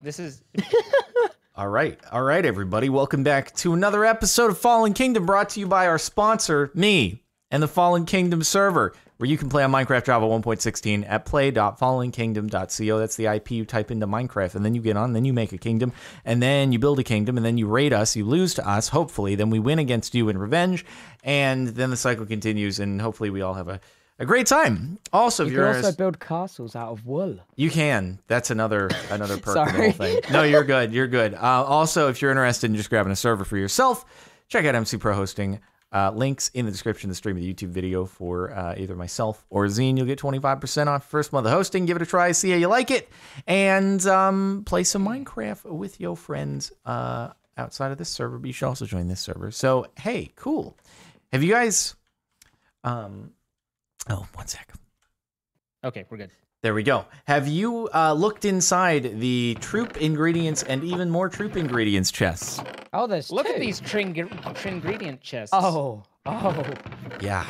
This is All right, all right, everybody. Welcome back to another episode of Fallen Kingdom, brought to you by our sponsor, me, and the Fallen Kingdom server, where you can play on Minecraft Java 1.16 at play.fallenkingdom.co. That's the IP you type into Minecraft, and then you get on, then you make a kingdom, and then you build a kingdom, and then you raid us, you lose to us, hopefully, then we win against you in revenge, and then the cycle continues, and hopefully we all have a, a great time. Also, You can you're also build castles out of wool. you can. That's another another perk of the whole Sorry. thing. No, you're good. You're good. Uh, also, if you're interested in just grabbing a server for yourself, check out MC Pro Hosting. Uh, links in the description of the stream of the YouTube video for uh, either myself or Zine. You'll get 25% off first month of hosting. Give it a try, see how you like it, and um, play some Minecraft with your friends uh, outside of this server. But you should also join this server. So, hey, cool. Have you guys? Um, oh, one sec. okay. We're good. There we go. Have you uh, looked inside the troop ingredients and even more troop ingredients chests? Oh, there's Look at two. these tring ingredient chests. Oh, oh. Yeah.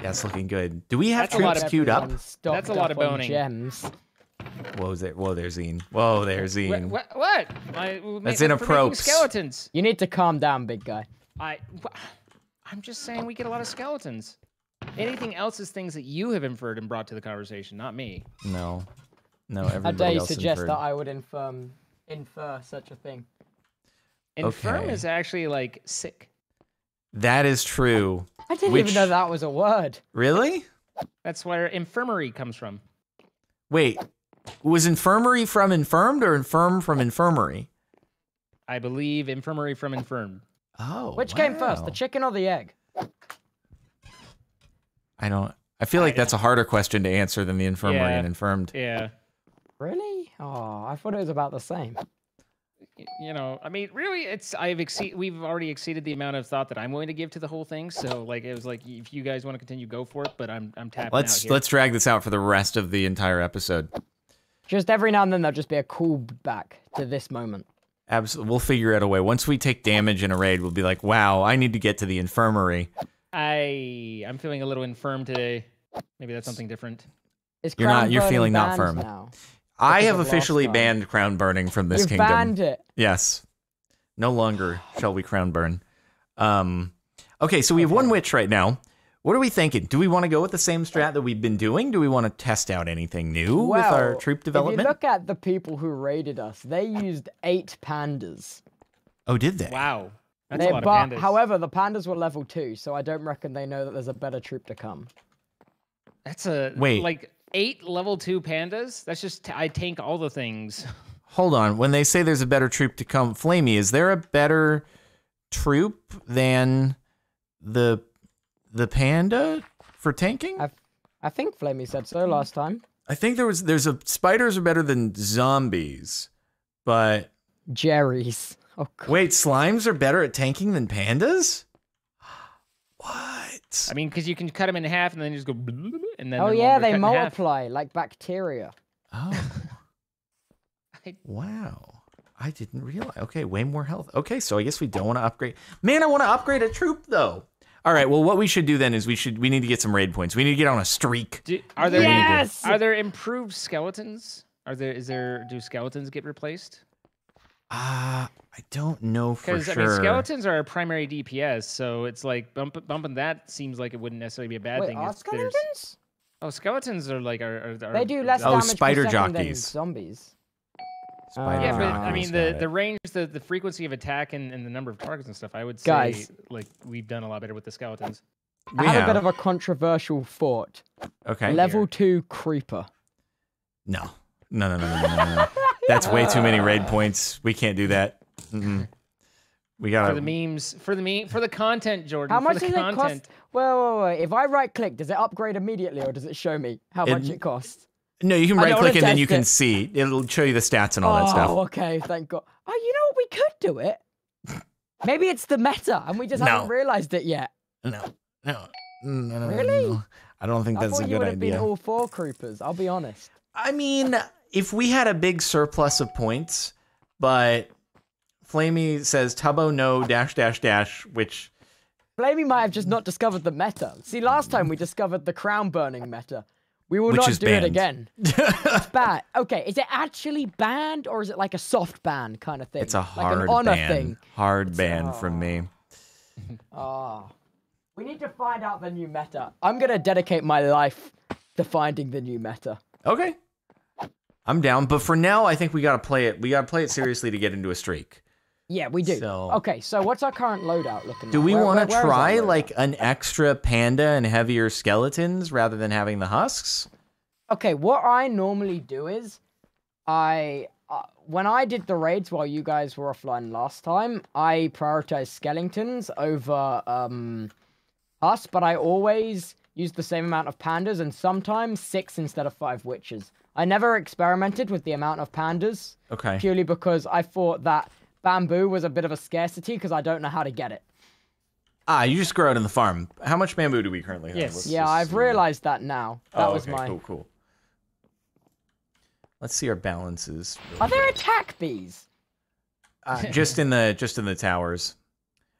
Yeah, it's looking good. Do we have That's a lot troops of- queued up? That's a lot of on boning. Gems. Whoa, there, whoa, there's Zine. Whoa, there, What? Zine. What? what? I, we That's made- in a for. Skeletons. You need to calm down, big guy. I. wha- I'm just saying we get a lot of skeletons. Anything else is things that you have inferred and brought to the conversation, not me. No. No, Everybody How dare you suggest inferred. that I would infirm, infer such a thing? Infirm Okay. is actually like sick. That is true. I didn't Which- even know that was a word. Really? That's where infirmary comes from. Wait. Was infirmary from infirmed or infirm from infirmary? I believe infirmary from infirm. Oh. Which came first, the chicken or the egg? I don't. I feel like that's a harder question to answer than the infirmary Yeah. and infirmed. Yeah. Really? Oh, I thought it was about the same. you know, I mean, really, it's I've exceed we've already exceeded the amount of thought that I'm willing to give to the whole thing. So like, it was like, if you guys want to continue, go for it. But I'm I'm tapping out Let's here. let's drag this out for the rest of the entire episode. Just every now and then there'll just be a call back to this moment. Absolutely, we'll figure out a way. Once we take damage in a raid, we'll be like, "Wow, I need to get to the infirmary." I I'm feeling a little infirm today. Maybe that's something different. Is You're not- you're feeling not firm. Now? I have officially time. banned crown burning from this You've kingdom. banned it. Yes, no longer shall we crown burn. Um, okay, so we have one witch right now. What are we thinking? Do we want to go with the same strat that we've been doing? Do we want to test out anything new with our Well, troop If you development? look at the people who raided us, they used eight pandas. oh, did they? Wow, that's They- a lot but of pandas. however, the pandas were level two, so I don't reckon they know that there's a better troop to come. that's a Wait. like eight level two pandas. That's just I tank all the things. Hold on. When they say there's a better troop to come, Flamey, is there a better troop than the the panda for tanking? I, I think Flamey said so last time. I think there was there's a spiders are better than zombies, but Jerry's. Oh, God. wait, slimes are better at tanking than pandas? What? I mean, because you can cut them in half and then you just go. And then oh yeah, they cut in half. multiply like bacteria. Oh. I- wow. I didn't realize. Okay, way more health. Okay, so I guess we don't want to upgrade. Man, I want to upgrade a troop though. All right. Well, what we should do then is we should we need to get some raid points. We need to get on a streak. Do, are there Yes! are there improved skeletons? Are there is there do skeletons get replaced? Ah, I don't know for Because sure. I mean, skeletons are our primary DPS, so it's like bump, bumping that seems like it wouldn't necessarily be a bad Wait, thing. are if there's- skeletons? Oh, skeletons are like are, are, are They do less Oh, damage spider per second than jockeys. zombies. Spider Yeah, but I mean the, the range, the, the frequency of attack, and, and the number of targets and stuff. I would say Guys. like we've done a lot better with the skeletons. we I have, have a bit of a controversial thought. okay. Level two creeper. no, no, no, no, no, no, no, no. That's way too many raid points. We can't do that. Mm-mm. We got for the memes, for the meme, for the content, Jordan. How for much the does content. it cost? Well, wait, wait, if I right click, does it upgrade immediately or does it show me how It- much it costs? No, you can right click and then you can it. see. It'll show you the stats and all oh, that stuff. Oh, okay, thank God. Oh, you know what? We could do it. Maybe it's the meta and we just No. haven't realized it yet. No, no, no, no, no, Really? no. I don't think I that's a thought you good would have been idea. all four creepers. I'll be honest. I mean, if we had a big surplus of points, but Flamey says Tubbo no dash dash dash, which Flamey might have just not discovered the meta. See, last time we discovered the crown burning meta. We will Which not do banned. it again. it's bad. Okay, is it actually banned or is it like a soft ban kind of thing? It's a like hard an honor ban. thing. Hard ban from me. Ah. We need to find out the new meta. I'm gonna dedicate my life to finding the new meta. Okay. I'm down, but for now, I think we gotta play it. We gotta play it seriously to get into a streak. Yeah, we do. So- Okay, so what's our current loadout looking like? Do like? we want to where is our try like an extra panda and heavier skeletons rather than having the husks? Okay, what I normally do is, I uh, when I did the raids while you guys were offline last time, I prioritized skeletons over um us, but I always used the same amount of pandas and sometimes six instead of five witches. I never experimented with the amount of pandas Okay. purely because I thought that bamboo was a bit of a scarcity because I don't know how to get it. Ah, you just grow it in the farm. How much bamboo do we currently have? Yes. Let's Yeah, I've realized that now. That Oh, was okay, my. cool, cool. Let's see our balances. real Are there attack bees? Uh, just in the just in the towers.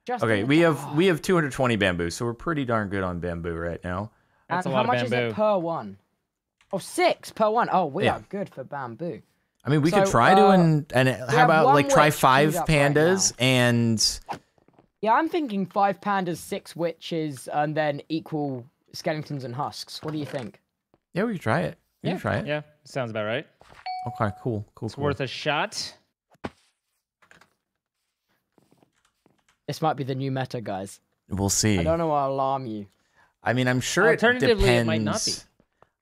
Just Okay, in the- we have Oh. we have 220 bamboo, so we're pretty darn good on bamboo right now. That's and a how lot of much is bamboo. it per one? Oh, six per one. Oh, we Yeah. are good for bamboo. I mean, we could try uh, doing and how about like try five queued up right pandas and Yeah, I'm thinking five pandas, six witches, and then equal skeletons and husks. What do you think? yeah, we could try it. We Yeah, could try it. yeah, sounds about right. Okay, cool, cool, It's cool. worth a shot. This might be the new meta, guys. We'll see. I don't know what alarm you. I mean, I'm sure it Alternatively, depends. it might not be.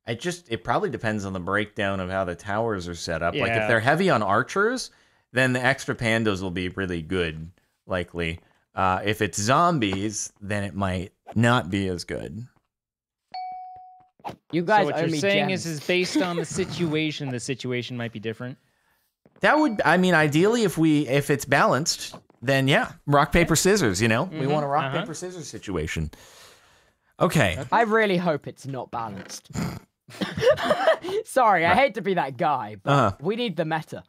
It just it probably depends on the breakdown of how the towers are set up. Like if they're heavy on archers, then the extra pandas will be really good, likely. Uh, if it's zombies, then it might not be as good. You guys so what you're saying gems. is, is based on the situation. The situation might be different. That would, I mean, ideally, if we if it's balanced, then yeah, rock paper scissors. You know, we want a rock uh-huh. paper scissors situation. Okay, I really hope it's not balanced. Sorry, I hate to be that guy, but Uh-huh. we need the meta.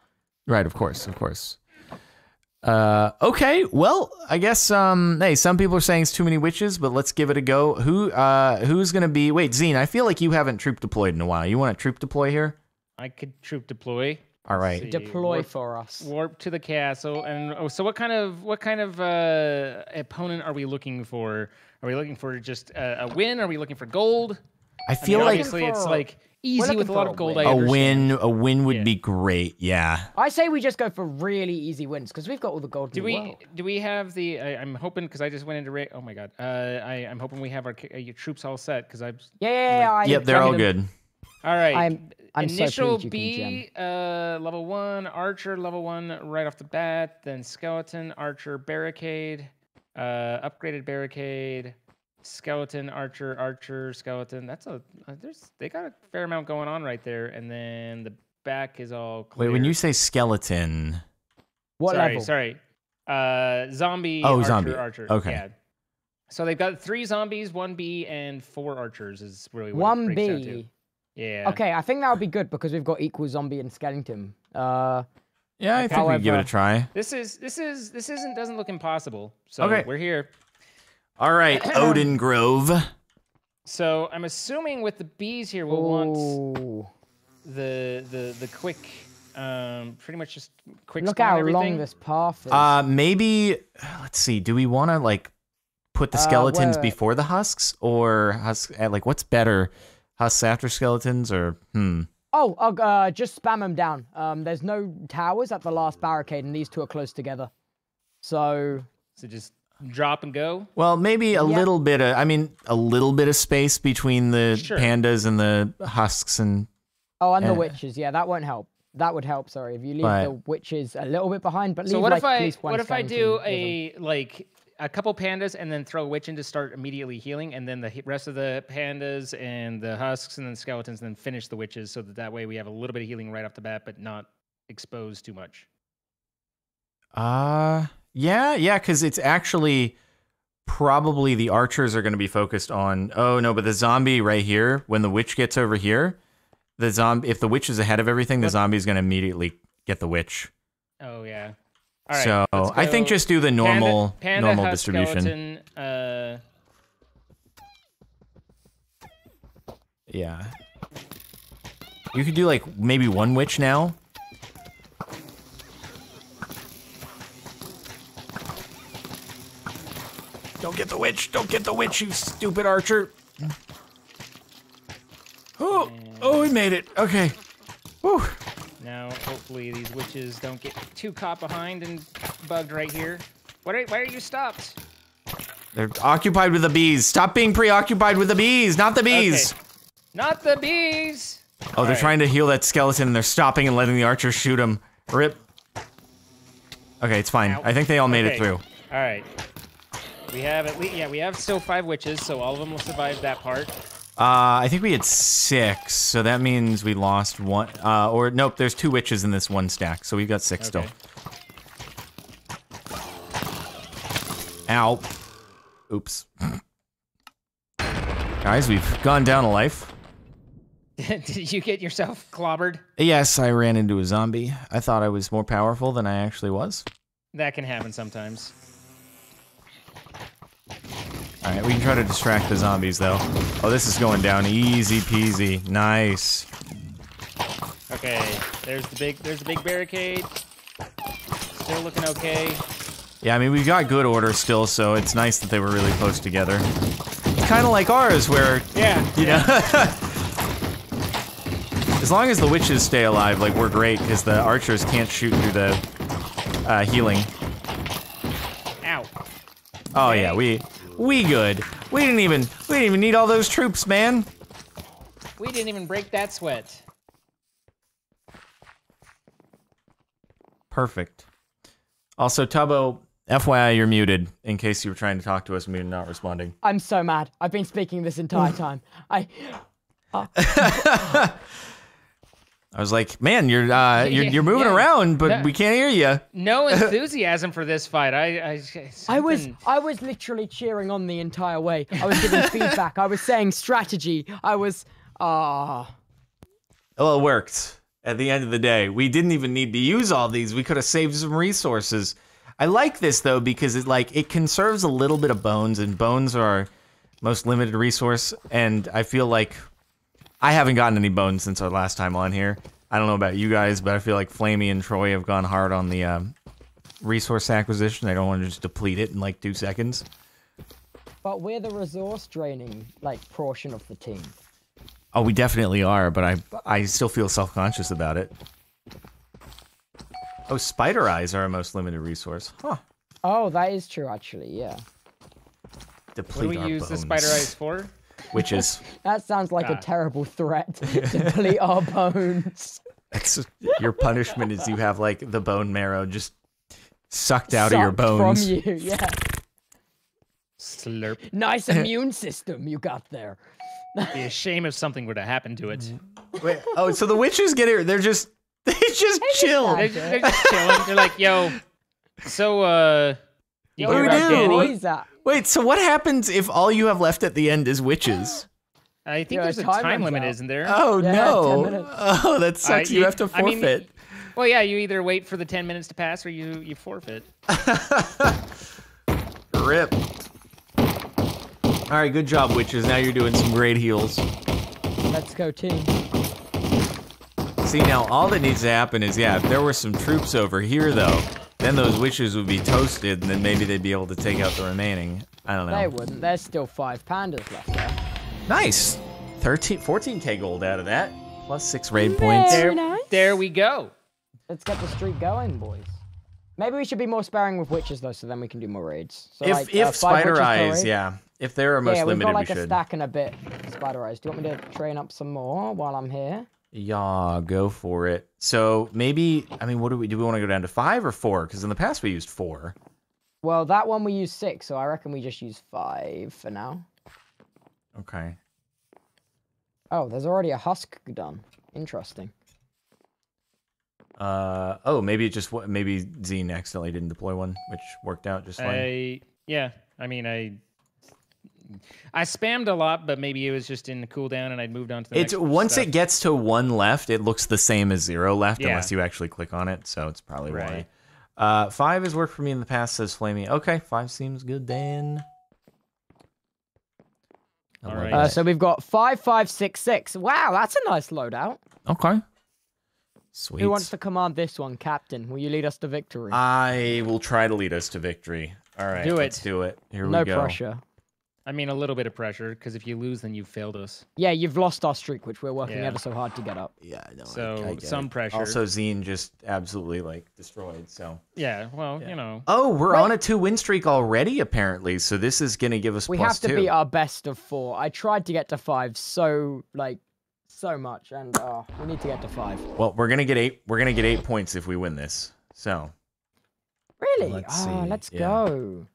Right, of course, of course. Uh, okay, well, I guess um, hey, some people are saying it's too many witches, but let's give it a go. Who uh, who's gonna be? Wait, Zine, I feel like you haven't troop deployed in a while. You want to troop deploy here? I could troop deploy. All right. Deploy warp- for us. Warp to the castle, and oh, so what kind of what kind of uh, opponent are we looking for? Are we looking for just a, a win? Are we looking for gold? I I feel mean, like obviously it's for- like easy with a lot of gold. win. I a understand. win. A win would Yeah. be great. Yeah. I say we just go for really easy wins because we've got all the gold. Do in we the world. do we have the? I, I'm hoping because I just went into. Ra- oh my god! Uh, I I'm hoping we have our, uh, your troops all set because I've. Yeah, yeah, yeah. I Yep, they're all examined them. good. All right. I'm- I'm Initial pleased you can B, uh, level one, archer, level one, right off the bat. Then skeleton, archer, barricade, uh, upgraded barricade, skeleton, archer, archer, skeleton. That's a uh, there's they got a fair amount going on right there. And then the back is all clear. Wait, when you say skeleton, What sorry, level? sorry, uh, zombie. Oh, archer, zombie. Archer. Okay. Yeah. So they've got three zombies, one B, and four archers. Is really what One breaks down to. B. Yeah. Okay, I think that would be good because we've got equal zombie and skeleton. Uh, yeah, I think we can give it a try. This is this is this isn't doesn't look impossible. So Okay. we're here. All right, Odin Grove. So I'm assuming with the bees here, we'll want the the the quick, um, pretty much just quick. Look how everything. long this path is. Uh, maybe let's see. Do we want to like put the Uh, skeletons wait, wait. before the husks, or husk? uh, Like, what's better, husks after skeletons, or hmm? oh, uh, uh, just spam them down. Um, there's no towers at the last barricade, and these two are close together. So So just drop and go. Well, maybe a Yeah. little bit of. I mean, a little bit of space between the Sure. pandas and the husks, and Oh, and the witches. Yeah, that won't help. That would help. Sorry, if you leave But- the witches a little bit behind, but leave So what like if at I least one what if I skeleton do a like a couple pandas and then throw a witch in to start immediately healing, and then the rest of the pandas and the husks and then skeletons, and then finish the witches, so that that way we have a little bit of healing right off the bat, but not exposed too much. uh, yeah, yeah, because it's actually probably the archers are going to be focused on. Oh no, but the zombie right here, when the witch gets over here, the zombie. If the witch is ahead of everything, the zombie is going to immediately get the witch. Oh yeah. All right. so I think just do the panda- normal panda, normal husk, distribution. skeleton, uh, Yeah. You could do like maybe one witch now. Don't get the witch! Don't get the witch, you stupid archer! Oh, oh, we made it. Okay. Whew. Now, hopefully, these witches don't get too caught behind and bugged right here. What are, why are you stopped? They're occupied with the bees. Stop being preoccupied with the bees, not the bees. Okay. Not the bees! Oh, they're Alright. trying to heal that skeleton and they're stopping and letting the archer shoot him. Rip. Okay, it's fine. Ow. I think they all made it through. All right. We have at least, yeah, we have still five witches, so all of them will survive that part. Uh, I think we had six, so that means we lost one. Uh, or nope, there's two witches in this one stack, so we've got six Okay. still. Ow. Oops. Guys, we've gone down a life. Did you get yourself clobbered? Yes, I ran into a zombie. I thought I was more powerful than I actually was. That can happen sometimes. All right, we can try to distract the zombies though. Oh, this is going down easy peasy. Nice. Okay, there's the big, there's the big barricade. Still looking okay. Yeah, I mean we've got good order still, so it's nice that they were really close together. Kind of like ours, where Yeah, you know. as long as the witches stay alive, like we're great, because the archers can't shoot through the uh, healing. Ow. Oh yeah, we we good. We didn't even we didn't even need all those troops, man. We didn't even break that sweat. Perfect. Also, Tubbo, FYI, you're muted in case you were trying to talk to us and we were not responding. I'm so mad. I've been speaking this entire time. I uh, I was like, man, you're uh, you're, you're moving Yeah. around, but Yeah. we can't hear you. No enthusiasm for this fight. I, I, I was I was literally cheering on the entire way. I was giving feedback. I was saying strategy. I was ah Well, it worked. At the end of the day, we didn't even need to use all these. We could have saved some resources. I like this though because it like it conserves a little bit of bones, and bones are our most limited resource. And I feel like I haven't gotten any bones since our last time on here. I don't know about you guys, but I feel like Flamey and Troy have gone hard on the um, resource acquisition. I don't want to just deplete it in like two seconds. but we're the resource draining like portion of the team. Oh, we definitely are, but I I still feel self conscious about it. Oh, spider eyes are our most limited resource. Huh. Oh, that is true actually, yeah. Deplete What Deplete do we our use the spider eyes for? Witches. That sounds like a terrible threat to deplete our bones. That's your punishment is you have like the bone marrow just sucked out of your bones. From you, yeah. Slurp. Nice immune system you got there. Be a shame if something were to happen to it. Wait, oh, so the witches get here. They're just they just chill. They're, they're just chilling. They're like, yo, so, uh, you Yo, hear we do? Danny? Boys at? Wait, so what happens if all you have left at the end is witches? I think Yeah, there's a time time limit, out. isn't there? Oh Yeah, no! Oh, that sucks. Uh, you you- have to I mean, forfeit. Well, yeah, you either wait for the 10 minutes to pass or you, you forfeit. Rip. All right, good job, witches. Now you're doing some great heals. Let's go team. See, now all that needs to happen is, yeah, if there were some troops over here, though, then those witches would be toasted, and then maybe they'd be able to take out the remaining. I don't know. They wouldn't. There's still five pandas left there. Nice. 13, 14k gold out of that, plus six raid points. There, nice. there we go. Let's get the streak going, boys. Maybe we should be more sparing with witches though, so then we can do more raids. So If like, if uh, spider eyes, yeah, if they're our most yeah, we've got like a stack and a bit. Spider eyes. Do you want me to train up some more while I'm here? Yeah, go for it. So maybe, I mean, what do we do? We want to go down to five or four? Because in the past we used four. Well, that one we used six, so I reckon we just use five for now. Okay. Oh, there's already a husk done. Interesting. Uh oh, maybe it just wa- maybe Zine accidentally didn't deploy one, which worked out just fine. I, yeah, I mean, I, I spammed a lot, but maybe it was just in the cooldown and I'd moved on to the It's next once stuff. it gets to one left, it looks the same as zero left Yeah. unless you actually click on it. So it's probably Right. why. Uh, five has worked for me in the past, says Flamey. Okay, five seems good then. I All love right. Uh, so we've got five, five, six, six. Wow, that's a nice loadout. Okay. Sweet. Who wants to command this one, Captain? Will you lead us to victory? I will try to lead us to victory. All right. Do Let's it. do it. Here no we go. No pressure. I mean, a little bit of pressure because if you lose, then you've failed us. Yeah, you've lost our streak, which we're working Yeah. ever so hard to get up. Yeah, no. So, some pressure. Also, Zine just absolutely like destroyed. So. Yeah. Well, Yeah. you know. Oh, we're Wait. on a two win streak already, apparently. So this is gonna give us We plus have to two. be our best of four. I tried to get to five so like so much, and uh, we need to get to five. Well, we're gonna get eight. We're gonna get eight points if we win this. So Really? Let's oh, see, let's yeah. go.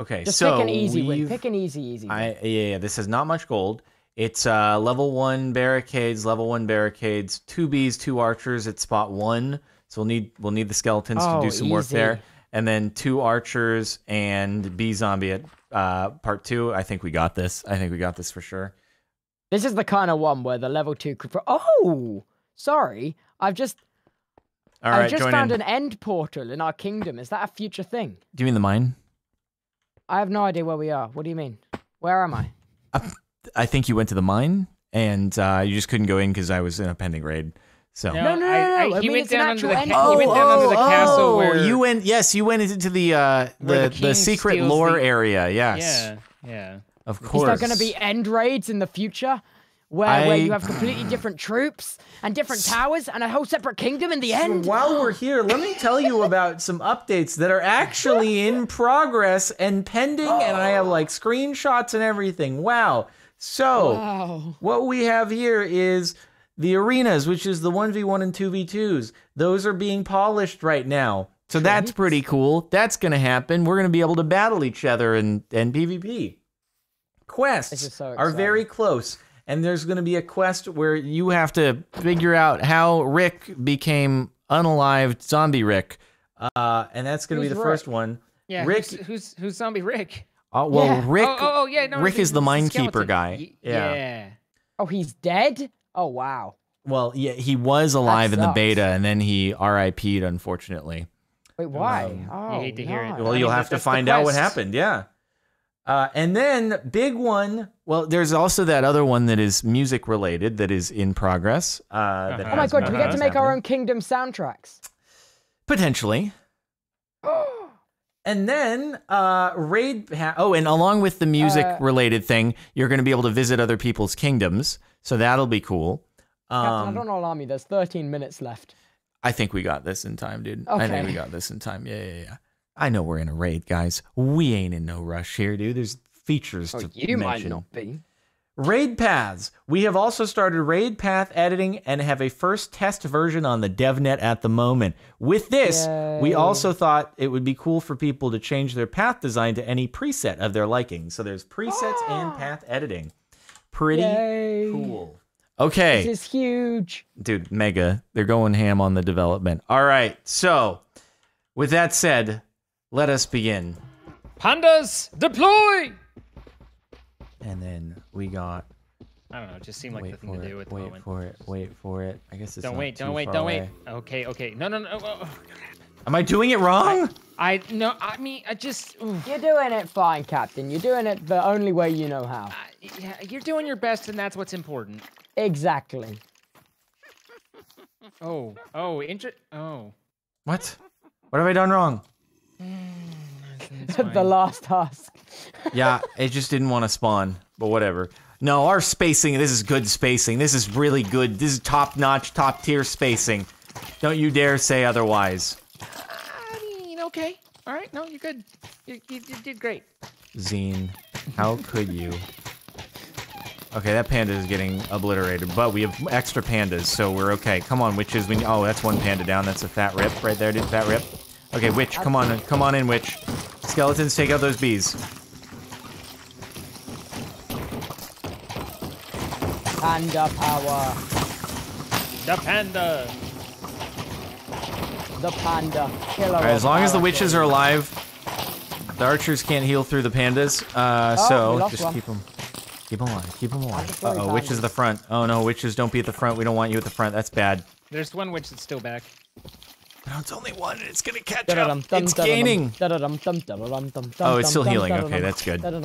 Okay, Just so pick an easy win. we've- Pick an easy, easy. win. I yeah, yeah, this has not much gold. It's uh level one barricades, level one barricades, two bees, two archers at spot one. So we'll need we'll need the skeletons to Oh, do some work there. And then two archers and bee zombie at uh part two. I think we got this. I think we got this for sure. This is the kind of one where the level two could. Oh, sorry. I've just All I've just found in. an end portal in our kingdom. Is that a future thing? Do you mean the mine? I have no idea where we are. What do you mean? Where am I? I think you went to the mine and uh, you just couldn't go in because I was in a pending raid. So. No, no, no, I, no, I. I he mean, went it's an down under the end ca- he went down under the castle where you went. Yes, you went into the uh, the, the the, secret lore the- area. Yes, Yeah. Yeah. of Is there going to be end raids in the future? Where, where you have completely different troops and different towers and a whole separate kingdom in the So end? while we're here, let me tell you about some updates that are actually in progress and pending, and I have like screenshots and everything. Wow. So Wow. what we have here is the arenas, which is the 1v1 and 2v2s. Those are being polished right now. So that's pretty cool. That's going to happen. We're going to be able to battle each other in, in PvP. Quests so are very close. And there's going to be a quest where you have to figure out how Rick became unalived zombie Rick. Uh, and that's going to be the Rick? first one. Yeah. Rick- Who's, who's who's zombie Rick? Uh, well, Yeah. Rick, oh, oh, oh, yeah. No, Rick is the minekeeper skeleton. guy. Y- Yeah. Yeah. Oh, he's dead? Oh, wow. well, yeah, he was alive in the beta, and then he RIP'd, unfortunately. Wait, why? Um, oh, hate to hear it. Well, I mean, you'll that- have to find out what happened. Yeah. Uh, and then big one. Well, there's also that other one that is music related that is in progress. Uh, that Uh-huh. Oh my god, do we get to make our own kingdom soundtracks? potentially? And then uh, raid. Pa- oh, and along with the music Uh, related thing, you're going to be able to visit other people's kingdoms. So that'll be cool. Captain, I Um, don't alarm me. There's 13 minutes left. I think we got this in time, dude. Okay. I think we got this in time. Yeah, yeah, yeah. I know we're in a raid, guys. We ain't in no rush here, dude. There's features Oh, to you might not be. Raid paths. We have also started raid path editing and have a first test version on the DevNet at the moment. With this, we also thought it would be cool for people to change their path design to any preset of their liking. So there's presets and path editing. Pretty Yay. cool. Okay This is huge. dude, mega. They're going ham on the development. All right. So, with that said, let us begin. Pandas deploy. And then we got. I don't know. It just seemed like the thing to it. do at the wait moment. for it. Wait for it. I guess it's Don't not wait. too Don't wait. Don't away. wait. Okay. Okay. No. No. No. Oh, oh. Am I doing it wrong? I no. I mean, I just. ooh. You're doing it fine, Captain. You're doing it the only way you know how. I- yeah, you're doing your best, and that's what's important. Exactly. Oh. Oh. Inter. Oh. What? What have I done wrong? The last task. Yeah, it just didn't want to spawn, but whatever. No, our spacing, this is good spacing. This is really good. This is top notch, top tier spacing. Don't you dare say otherwise. I mean, okay. All right. No, you're good. You, you, you did great. Zine, how could you? Okay, that panda is getting obliterated, but we have extra pandas, so we're okay. Come on, witches. We oh, that's one panda down. That's a fat rip right there, dude. Fat rip. Okay, witch, come on, come on in, witch. Skeletons, take out those bees. Panda power. The panda. The panda. Killer. All right, as long as the of witches are alive, the archers can't heal through the pandas. Uh, Oh, so just one. keep them, keep them alive, keep them alive. Uh oh, witches pandas. the front. Oh no, witches don't be at the front. We don't want you at the front. That's bad. There's one witch that's still back. No, it's only one, and it's gonna catch Da-da-dum, up. It's gaining. da-da-dum, dum, da-da-dum, dum, Oh, it's still healing. Okay, that's good. Oh,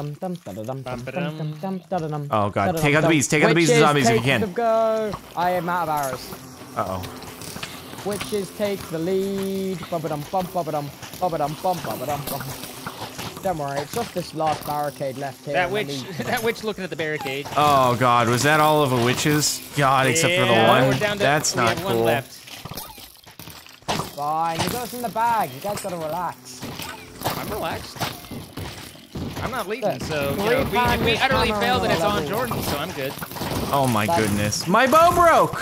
God. Take out the bees. Take out the bees and zombies if you can. go. I am out of arrows. Uh oh. Witches take the lead. Bubba-dum, bum, bubba-dum, bubba-dum, bum, bubba-dum, bum. Don't worry, it's just this last barricade left here. That witch, that witch looking at the barricade. Oh, God. Was that all of a witches? God, except for the one. We're down to, That's not have cool. One left. Fine, you got us in the bag. You guys gotta relax. I'm relaxed. I'm not leaving, Look, so you know, if we, if we utterly hammer fail, then it's on level. Jordan, so I'm good. Oh, my That's- goodness. My bow broke.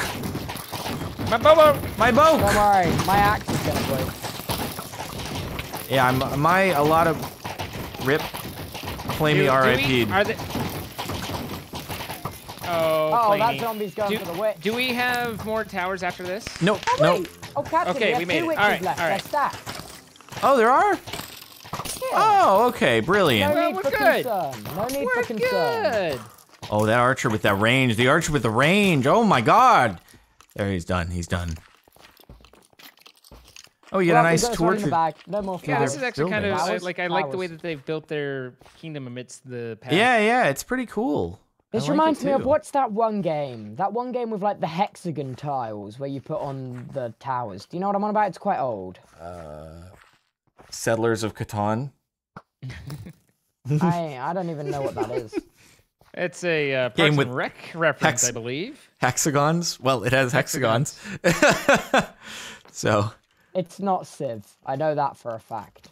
My Bobo! My bow. Don't worry, my axe is gonna break. Yeah, I'm, my, a lot of rip. Play me Do- do we- RIP'd. Are they... Oh, Oh, that zombie's going do, for the witch. do we have more towers after this? Nope, Oh, nope. Wait. Oh, Captain, Okay, we have we made two it. witches Alright, left. alright. They're. Oh, there are? Yeah. Oh, okay. no Brilliant. Well, need we're for good. concern. No need We're for concern. good. Oh, that archer with that range. The archer with the range. Oh, my God. There, he's done. He's done. Oh, you got Well, a nice got us torch. the. No more Yeah, this is actually kind of I- uh, like I like the way that they've built their kingdom amidst the past. Yeah, yeah. It's pretty cool. I This like reminds me of what's that one game? That one game with like the hexagon tiles where you put on the towers. Do you know what I'm on about? It's quite old. Uh, Settlers of Catan. I I don't even know what that is. It's a uh, Parks Game and with Rec reference, hex- I believe. Hexagons. Well, it has hexagons. so, It's not Civ. I know that for a fact.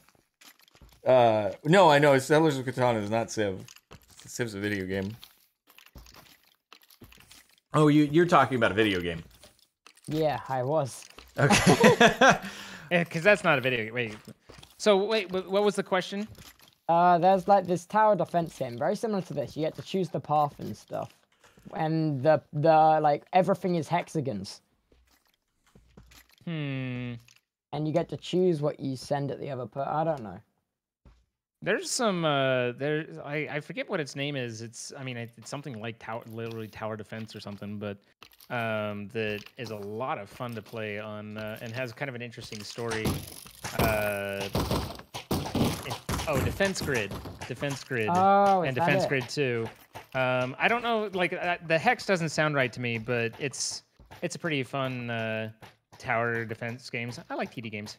uh, no, I know. Settlers of Catan is not Civ. Civ's a video game. Oh, you, you're talking about a video game. Yeah, I was. Okay. Because that's not a video. game. Wait. So wait, what was the question? Uh, there's like this tower defense game, very similar to this. You get to choose the path and stuff, and the the like everything is hexagons, Hmm. and you get to choose what you send at the other. Per- I don't know. There's some. Uh, there. I, I forget what its name is. It's. I mean, it, it's something like tower, literally tower defense or something. But um, that is a lot of fun to play on, uh, and has kind of an interesting story. Uh, it- oh, Defense Grid, Defense Grid, Oh, and Defense? Grid Two. Um, I don't know. Like uh, the hex doesn't sound right to me, but it's it's a pretty fun uh, tower defense games. I like TD games.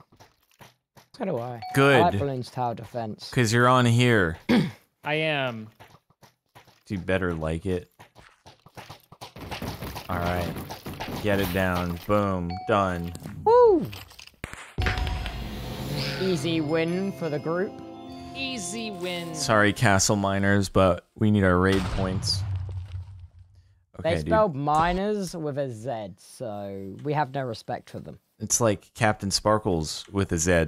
So do I. I like Good. Bloons Tower Defense. Because you're on here. I am. You better like it. All right. Get it down. Boom. Done. Woo! Easy win for the group. Easy win. Sorry, castle miners, but we need our raid points. They Okay, dude. spelled miners with a Z, so we have no respect for them. It's like Captain Sparklez with a Z.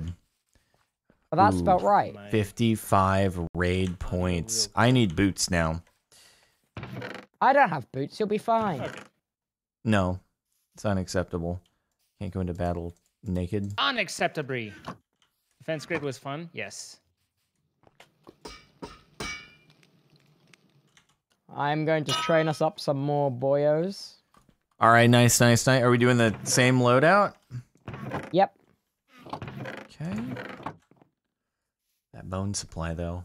But that's Ooh. spelled right. 55 raid points. I need boots now. I don't have boots. You'll be fine. No, it's unacceptable. Can't go into battle naked. Unacceptably. Defense grid was fun. Yes. I'm going to train us up some more boyos. All right, nice, nice, nice. Are we doing the same loadout? Yep. Okay. That bone supply, though.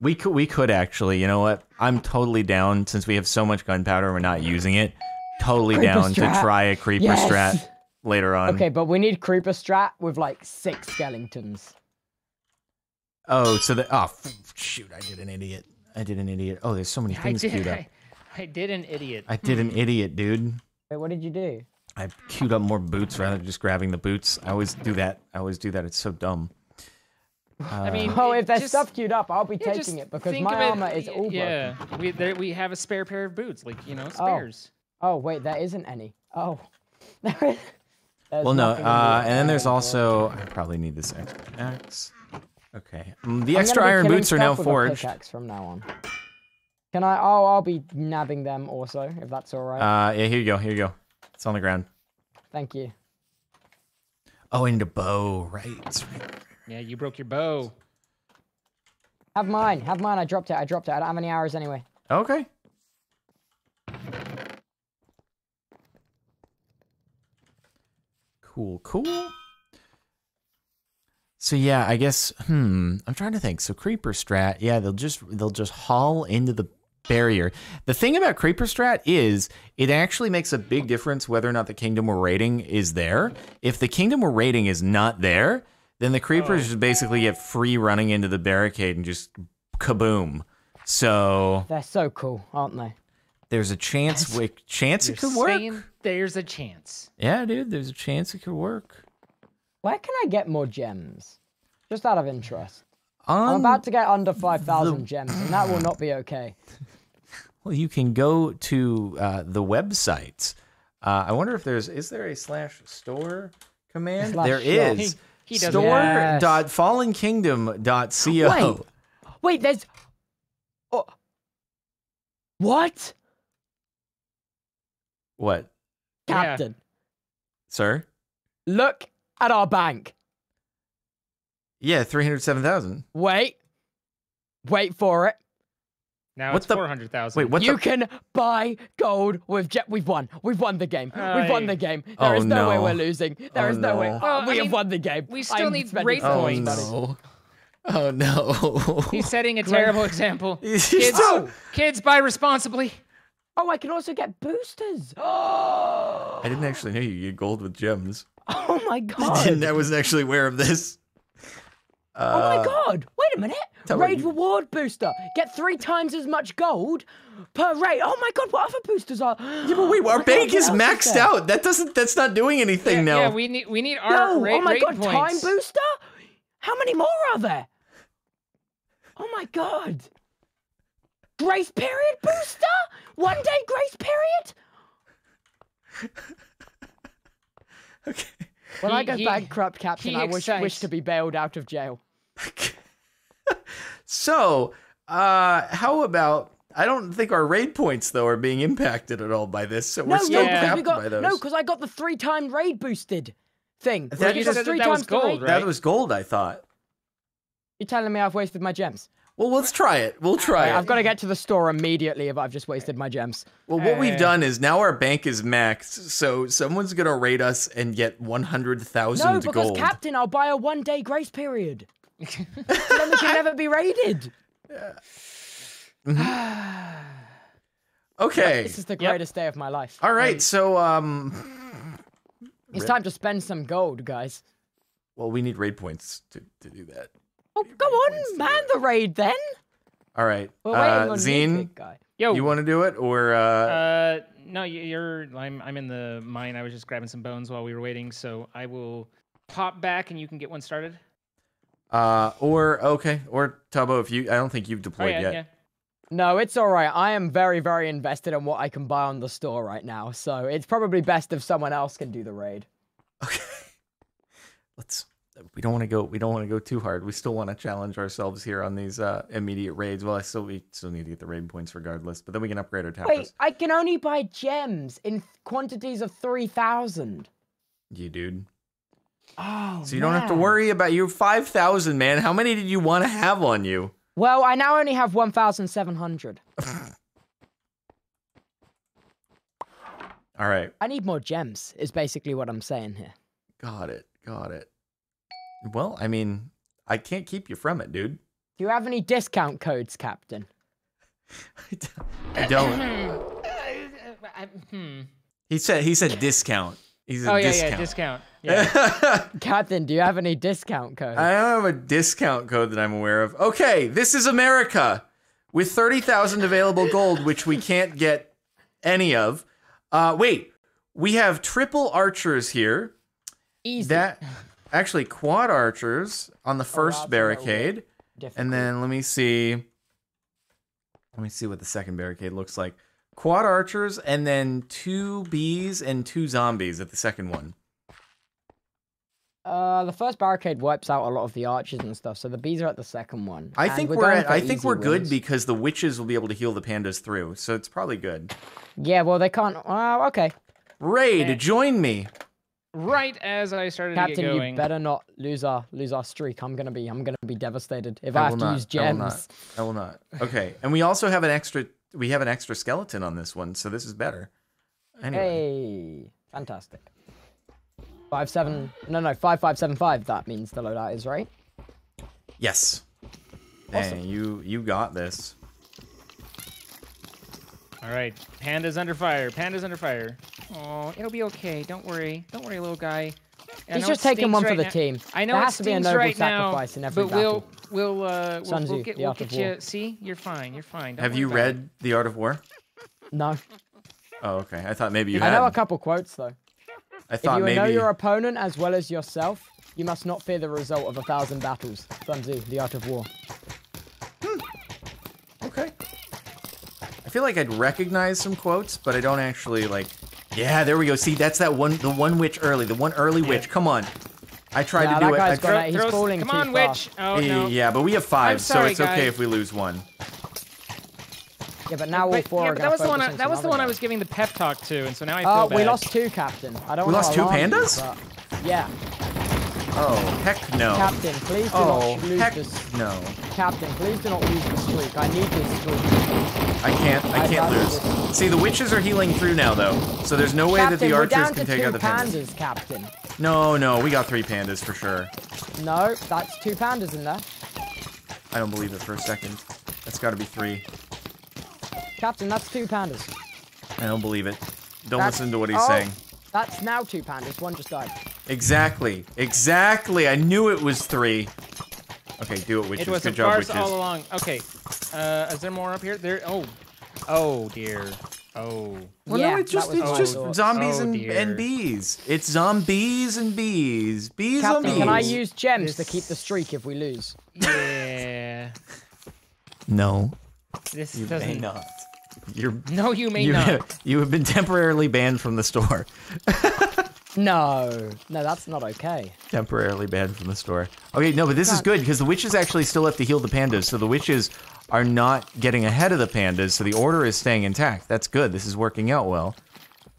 We could, we could actually. You know what? I'm totally down since we have so much gunpowder and we're not using it. Totally Creeper down to try a creeper Yes. strat later on. Okay, but we need creeper strat with like six skeletons. Oh, so the oh shoot! I did an idiot. I did an idiot. Oh, there's so many things queued up. I, I did an idiot. I did an idiot, dude. Wait, what did you do? I queued up more boots rather than just grabbing the boots. I always do that. I always do that. It's so dumb. I mean, Oh, if there's just- stuff queued up, I'll be yeah, taking it because my of it- armor is y- all broken. Yeah, we there we have a spare pair of boots, like you know, spares. Oh wait, there isn't any. Oh. There's Well, no. nothing in the Uh, and then there's also I probably need this extra axe. Okay. Mm, The I'm extra iron boots are now stuff with a forged. pickaxe from now on. Can I? Oh, I'll be nabbing them also, if that's all right. Uh, yeah. Here you go. Here you go. It's on the ground. Thank you. Oh, I need a bow. Right. That's right. Yeah, you broke your bow. Have mine. Have mine. I dropped it. I dropped it. I don't have any arrows anyway. Okay. Cool, cool. So yeah, I guess hmm, I'm trying to think. So creeper strat, yeah, they'll just they'll just haul into the barrier. The thing about creeper strat is it actually makes a big difference whether or not the kingdom we're raiding is there. If the kingdom we're raiding is not there, then the creepers just basically get free running into the barricade and just kaboom. So They're so cool, aren't they? there's a chance we, chance it could work. There's a chance. Yeah, dude, there's a chance it could work. Where can I get more gems? Just out of interest. On, I'm about to get under 5,000 gems, and that will not be okay. well, you can go to uh, the website. Uh, I wonder if there's is there a slash store command? Slash there shop. is. He- he doesn't- store Yes. dot fallenkingdom.co. Wait. Wait, there's. Oh. What? What, Yeah. Captain, sir? look at our bank. Yeah, three hundred seven thousand. Wait. Wait for it. Now What it's the- four hundred thousand. Wait, what you the? can buy gold with jet. We've won. We've won the game. We've won the game. There oh, is Oh, no, way we're losing. There Oh, is no, way. no. Oh, Well, we I have mean, won the game. we still I'm need spending rate so Oh much points. money. no! Oh no! He's setting a terrible example. Kids, so- kids, buy responsibly. Oh, I can also get boosters. I didn't actually know you get gold with gems. Oh my I god. didn't. I wasn't actually aware of this. Oh Uh, my god! Wait a minute! tell Raid you- reward booster. Get three times as much gold per raid. Oh my god! What other boosters are? Yeah, but wait, our my bank God, is maxed there? out. That doesn't. That's not doing anything Yeah, now. yeah, we need we need our No! rate, oh my rate god! points. Time booster. How many more are there? Oh my god! Grace period booster. One day grace period. okay. When I go he- bankrupt, Captain, I wish wish to be bailed out of jail. So, uh, how about? I don't think our raid points though are being impacted at all by this. So we're still no, because capped we got by those. no, because I got the three time raid boosted thing. That- You gives said three that was times the gold, raid. right? that was gold, I thought. You're telling me I've wasted my gems? Well, let's try it. We'll try Right, it. I've got to get to the store immediately if I've just wasted my gems. Well, what we've Uh, done is now our bank is maxed, so someone's gonna raid us and get one hundred thousand No, because gold. Captain, I'll buy a one day grace period. then we can never be raided. okay. This is the Yep. greatest day of my life. All right. So, um, It's time to spend some gold, guys. well, we need raid points to, to do that. Oh, go on, man the raid then. All right. We're Uh, Zine. Yo, you want to do it or? Uh, uh, no, you're. I'm. I'm in the mine. I was just grabbing some bones while we were waiting, so I will pop back and you can get one started. Uh, or okay, or Tubbo, if you, I don't think you've Oh deployed yeah, yet. yeah. No, it's all right. I am very, very invested in what I can buy on the store right now, so it's probably best if someone else can do the raid. Okay. Let's. We don't want to go. We don't want to go too hard. We still want to challenge ourselves here on these uh, immediate raids. Well, I still we still need to get the raid points regardless, but then we can upgrade our towers. Wait, I can only buy gems in quantities of 3,000. You dude. Oh, So you don't have to worry about your five thousand, man. How many did you want to have on you? Well, I now only have 1,700. All right. I need more gems, is basically what I'm saying here. Got it. Got it. Well, I mean, I can't keep you from it, dude. Do you have any discount codes, Captain? I don't. I- hmm. He said. He said discount. He's a Oh yeah, discount. yeah, discount. Yeah. Captain, do you have any discount code? I don't have a discount code that I'm aware of. Okay, this is America with 30,000 available gold, which we can't get any of. Uh, wait, we have triple archers here. Easy. That actually quad archers on the first that's a little barricade. And then let me see. Let me see what the second barricade looks like. Quad archers and then two bees and two zombies at the second one. Uh, the first barricade wipes out a lot of the archers and stuff, so the bees are at the second one. I and think we're we're, at, I think we're good wins. because the witches will be able to heal the pandas through, so it's probably good. Yeah, well, they can't. Oh, okay. Raid, Eh. join me. Right as I started to Captain, get going. you better not lose our lose our streak. I'm gonna be I'm gonna be devastated if I, I have will to not. use I will gems. not. I will not. Okay, and we also have an extra. We have an extra skeleton on this one, so this is better. Anyway, Hey, fantastic. Five seven. No, no, five five seven five. That means the loadout is right. Yes. Awesome. Hey, you you got this. All right, panda's under fire. Panda's under fire. Oh, it'll be okay. Don't worry. Don't worry, little guy. I He's just taking stings one for the now- team. I know There it has to be a stings noble right sacrifice now, in every but we'll battle. we'll uh we'll, Sun we'll get The we'll Art get of War. you. See, you're fine. You're fine. Don't Have you read it. The Art of War? No, Oh, okay. I thought maybe you had. I had. know a couple quotes though. I thought If thought you maybe. know your opponent as well as yourself, you must not fear the result of a thousand battles. Sun Tzu, The Art of War. Okay. I feel like I'd recognize some quotes, but I don't actually like. Yeah, there we go. See, that's that one, the one witch early, the one early witch. Come on. I tried Yeah, to do that it. guy's I gonna- tried- he's Throw- falling Come too on, fast. witch. Oh no. Eh, yeah, but we have 5 so sorry, it's okay if we lose one. Yeah, but now all But, four yeah, but that was the one. I, that was the other one I was giving the pep talk to, and so now I oh, feel Oh, bad. we lost two, Captain. I don't We wanna lost two alarm you, pandas? but- Yeah, Oh, heck no. Captain, please do oh, not lose heck this. no. Captain, please do not lose the streak. I need this streak. I can't. I I'd can't lose. this- See, the witches are healing through now, though, so there's no way that the archers can take out the pandas. pandas, Captain. No, no, we got three pandas for sure. No, that's two pandas in there. I don't believe it for a second. That's got to be three. Captain, that's two pandas. I don't believe it. Don't That's- listen to what he's oh, saying. That's now two pandas. One just died. Exactly. Exactly. I knew it was three. Okay, do it, witches. It was Good a job, farce witches. all along. Okay. Uh, is there more up here? There. Oh. Oh dear. Oh. Well, yeah, no, it's just was it's my just thought. zombies Oh, and, and bees. It's zombies and bees. Bees Captain, on bees. can I use gems to keep the streak if we lose? Yeah. No, This you doesn't. may not. You're No, you may you, not. you have been temporarily banned from the store. No, no, that's not okay. temporarily banned from the store. Okay, no, but this is good because the witches actually still have to heal the pandas, so the witches are not getting ahead of the pandas, so the order is staying intact. That's good. This is working out well.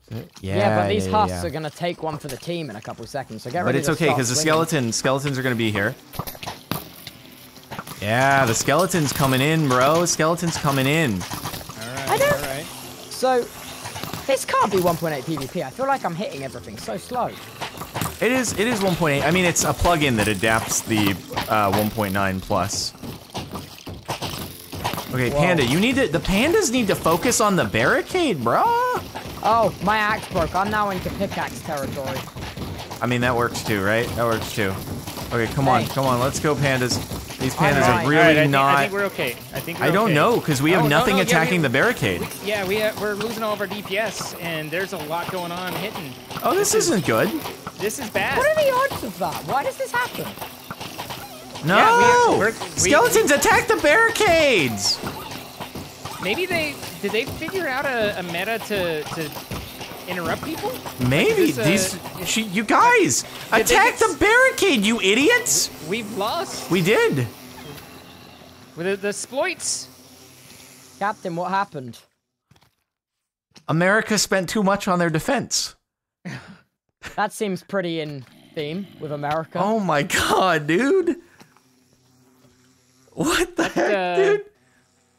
Yeah, Yeah, but these yeah, husks yeah. are gonna take one for the team in a couple seconds. So get But ready it's to okay because the skeleton skeletons are gonna be here. Yeah, the skeleton's coming in, bro. Skeleton's coming in. All right. I don't- All right. So this can't be 1.8 PvP. I feel like I'm hitting everything so slow. It is. It is 1.8. I mean, it's a plugin that adapts the uh, 1.9 plus. Okay, Whoa. panda, you need to. The pandas need to focus on the barricade, bro. Oh, my axe broke. I'm now into pickaxe territory. I mean, that works too, right? That works too. Okay, come on, come on, let's go, pandas. These All pandas right. are really All right, I think, not. I think we're okay. I think we're I don't okay. know because we have Oh, nothing no, yeah, attacking we- the barricade. Yeah, we uh, we're losing all of our DPS, and there's a lot going on hitting. Oh, this isn't good. This is bad. What are the odds of that? Why does this happen? No! Yeah, we- we're- we- Skeletons attack the barricades! Maybe they did they figure out a, a meta to to interrupt people? Maybe Is this, uh, these. She, you guys attack the barricade, you idiots! We've lost We did. with the, the exploits. Captain, what happened? America spent too much on their defense. That seems pretty in theme with America. Oh my god, dude! What the heck, uh, dude?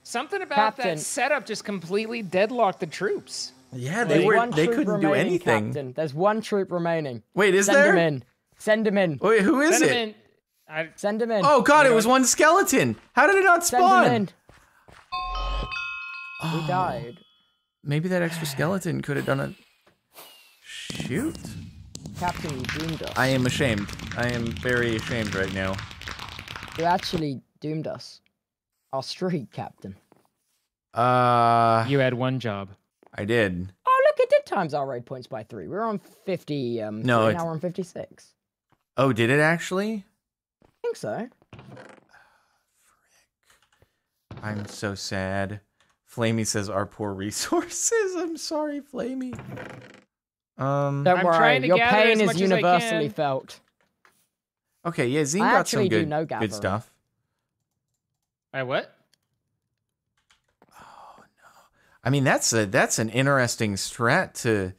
Something about Captain. that setup just completely deadlocked the troops. Yeah, There's they were. They couldn't do anything. Captain. There's one troop remaining. Wait, is Send there? Send him in. Send him in. Wait, who is Send it? 'em in. I, Send him in. Oh god, You it was one skeleton. How did it not Send spawn? him in. Oh, He died. Maybe that extra skeleton could have done it. Shoot. Captain, you doomed us. I am ashamed. I am very ashamed right now. You actually doomed us. Our street Captain. Uh, you had one job. I did. Oh, look, it did times our raid points by three. We're on 50. Um, No, three, now we're on 56. Oh, did it actually? I think so. Frick. I'm so sad. Flamey says our poor resources. I'm sorry, Flamey. Um. Don't I'm worry. to Your pain is much as I universally felt. Okay, yeah, Zine I got actually some do good, know good stuff. I what? I mean, that's a that's an interesting strat to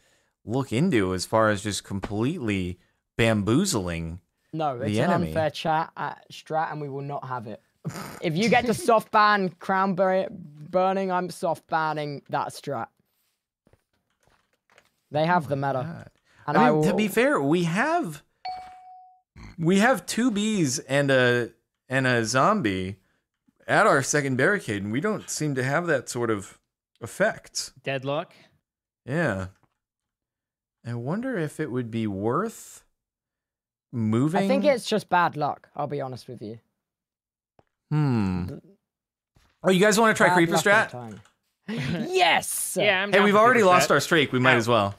look into as far as just completely bamboozling. No, The it's an enemy. unfair chat uh, strat, and we will not have it. if you get to soft ban crown bur- burning, I'm soft banning that strat. They have the meta. God. And I I mean, to be fair, we have we have two bees and a and a zombie at our second barricade, and we don't seem to have that sort of effect. Deadlock. Yeah. I wonder if it would be worth moving. I think it's just bad luck. I'll be honest with you. Hmm. Oh, you guys want to try Bad creeper luck all the strat? yes. Yeah, I'm Hey, we've already lost Strat. our streak. We might Ow. as well.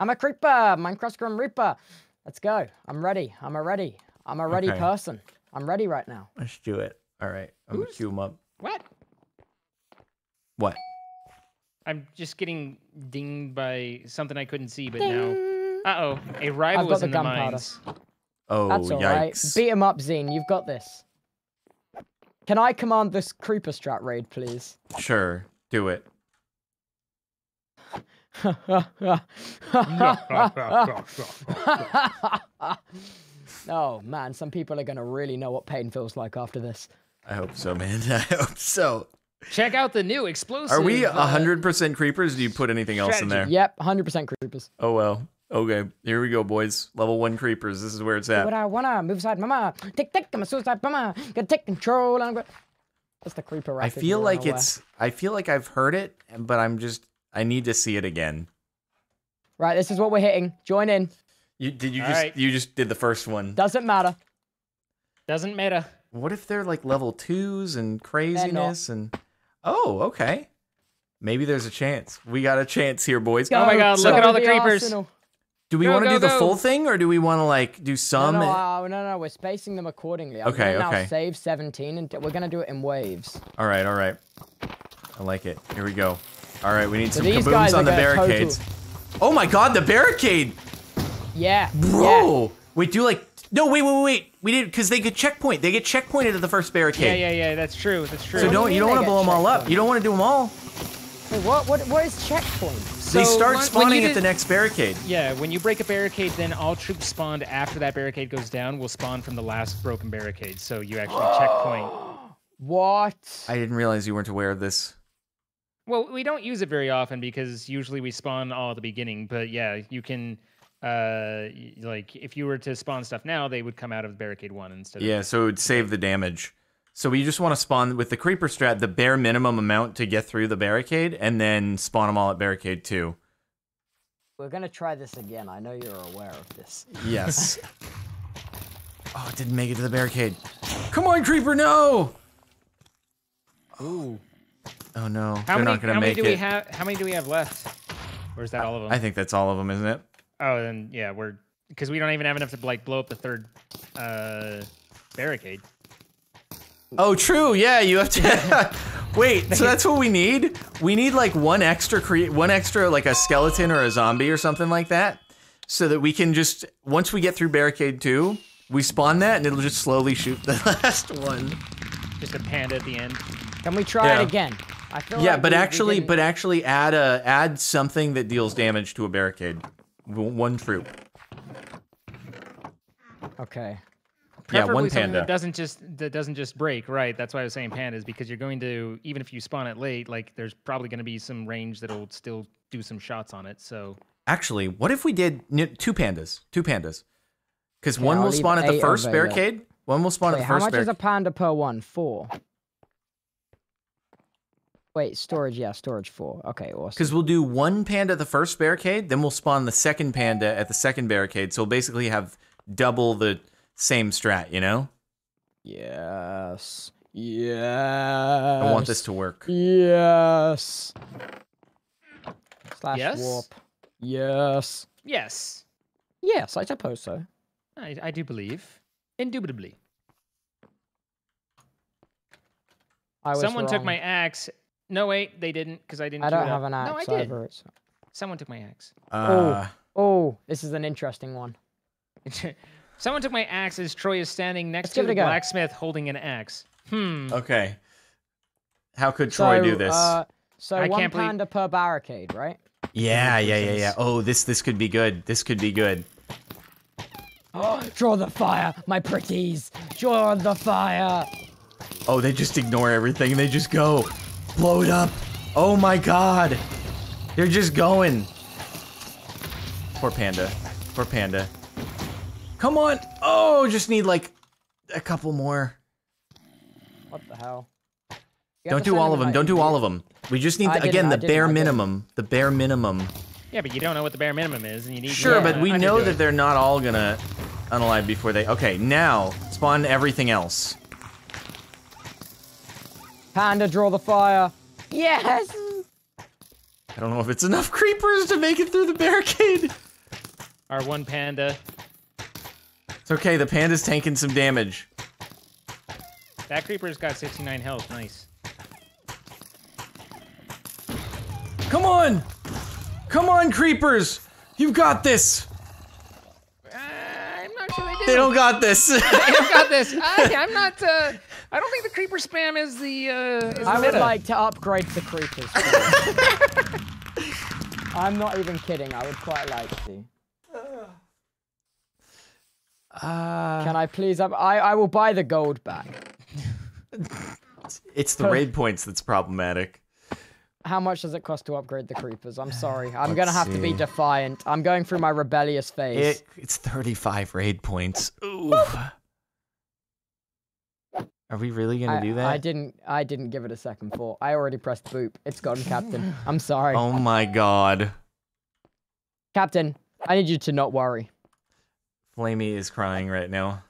I'm a creeper. Minecraft's Grim Reaper. Let's go. I'm ready. I'm a ready. I'm a ready Okay. person. I'm ready right now. Let's do it. All right. I'm gonna Who's- queue him up. What? What? I'm just getting dinged by something I couldn't see, but now. Uh oh, a rival got is the in the gunpowder. mines. Oh, That's all right. yikes. Beat him up, Zine. You've got this. Can I command this creeper strat raid, please? Sure. Do it. oh man, some people are gonna really know what pain feels like after this. I hope so, man. I hope so. Check out the new explosive. Are we uh, 100% creepers? Do you put anything else in there? Yep, 100% creepers. Oh, well. Okay. Here we go, boys. Level one creepers. This is where it's at. What I wanna move aside, mama. Tick tick, I'm a suicide mama. Gotta take control. I'm. That's the creeper I feel like unaware. it's. I feel like I've heard it, but I'm just. I need to see it again. right. This is what we're hitting. Join in. You did you All just right. you just did the first one. Doesn't matter. Doesn't matter. What if they're like level twos and craziness and oh okay, maybe there's a chance. We got a chance here, boys. Oh my Go, God, look at all the creepers. arsenal. Do we want to go, do the full thing or do we want to like do No, some? no, uh, no, no, we're spacing them accordingly. I'm Okay, gonna now okay. save 17, and we're gonna do it in waves. All right, all right. I like it. Here we go. All right, we need So some these kabooms on the gonna total- barricades. Oh my God, the barricade, Yeah, yeah. bro! Wait, do like no, wait, wait, wait, wait. We did because they get checkpoint. They get checkpointed at the first barricade. yeah, yeah. Yeah. That's true. That's true. So What do don't you you don't want to blow them all up. You don't want to do them all. Wait, what? What? What is checkpoint? they start when- when spawning you at the next barricade. Yeah, when you break a barricade, then all troops spawned after that barricade goes down will spawn from the last broken barricade. So you actually checkpoint. What? I didn't realize you weren't aware of this. Well, we don't use it very often because usually we spawn all at the beginning. But yeah, you can, uh, like if you were to spawn stuff now, they would come out of barricade one instead. Yeah, so it would save the damage. So we just want to spawn with the creeper strat the bare minimum amount to get through the barricade, and then spawn them all at barricade two. We're gonna try this again. I know you're aware of this. Yes. oh, it didn't make it to the barricade. Come on, creeper, no! Of, ooh. Oh no, How they're many? not gonna how many do it. we have? How many do we have left? Or is that all of them? I think that's all of them, isn't it? Oh, then yeah, we're because we don't even have enough to like blow up the third uh, barricade. Oh, true. Yeah, you have to. Wait, so that's what we need? We need like one extra cre- one extra like a skeleton or a zombie or something like that, so that we can just once we get through barricade two, we spawn that and it'll just slowly shoot the last one. Just a panda at the end. Can we try Yeah. it again? I feel Yeah, like but we- we actually, didn't- but actually, add a add something that deals damage to a barricade. One troop. okay. Yeah, one panda. That doesn't just that doesn't just break, right? That's why I was saying pandas because you're going to even if you spawn it late, like there's probably going to be some range that'll still do some shots on it. So Actually, what if we did two pandas? Two pandas. Because one I'll will spawn at the first barricade. One will spawn Wait, at the first. how much is a panda per one? Four. Wait, storage. Yeah, storage four. Okay, awesome. Because we'll do one panda at the first barricade, then we'll spawn the second panda at the second barricade. So we'll basically have double the same strat, you know? Yes. Yes. I want this to work. Yes. Slash Yes? warp. Yes. yes, Yes, I suppose so. I, I do believe, indubitably. I was Someone took my axe. No, wait, they didn't because I didn't. I don't have up. an axe No, I did. either. It's... Someone took my axe. Uh, Oh, this is an interesting one. Someone took my axe as Troy is standing next Let's to the blacksmith holding an axe. Hmm. okay. How could Troy so, do this? Uh, so I one can't believe- per barricade, right? yeah, yeah, yeah, yeah. Oh, this this could be good. This could be good. Oh, Draw the fire, my pretties. Draw the fire. Oh, they just ignore everything. They just go. Blow it up. Oh my god. They're just going. Poor panda. Poor panda. Come on. Oh, just need like a couple more. What the hell? You Don't do all of them. Don't do all of them. We just need the, again the bare minimum. The bare minimum. Yeah, but you don't know what the bare minimum is, and you need. Sure, Yeah, but uh, we I know that it. they're not all gonna unalive before they. Okay, now spawn everything else. Panda, draw the fire. Yes. I don't know if it's enough creepers to make it through the barricade. Our one panda. It's okay. The panda's taking some damage. That creeper's got 69 health. Nice. Come on, come on, creepers. You've got this. Uh, I'm not sure they do. They don't got this. I've got this. I, I'm not. Uh, I don't think the creeper spam is the. Uh, is the I would like to upgrade the creepers. please. I'm not even kidding. I would quite like to. uh, Can I please up? I I will buy the gold back. it's the raid points that's problematic. How much does it cost to upgrade the creepers? I'm sorry. I'm Let's gonna have to be defiant. I'm going through my rebellious phase. It, it's 35 raid points. Ooh. Are we really gonna I, do that? I didn't. I didn't give it a second thought. I already pressed boop. It's gone, Captain. I'm sorry, Oh my god. Captain. I need you to not worry. Flamey is crying right now.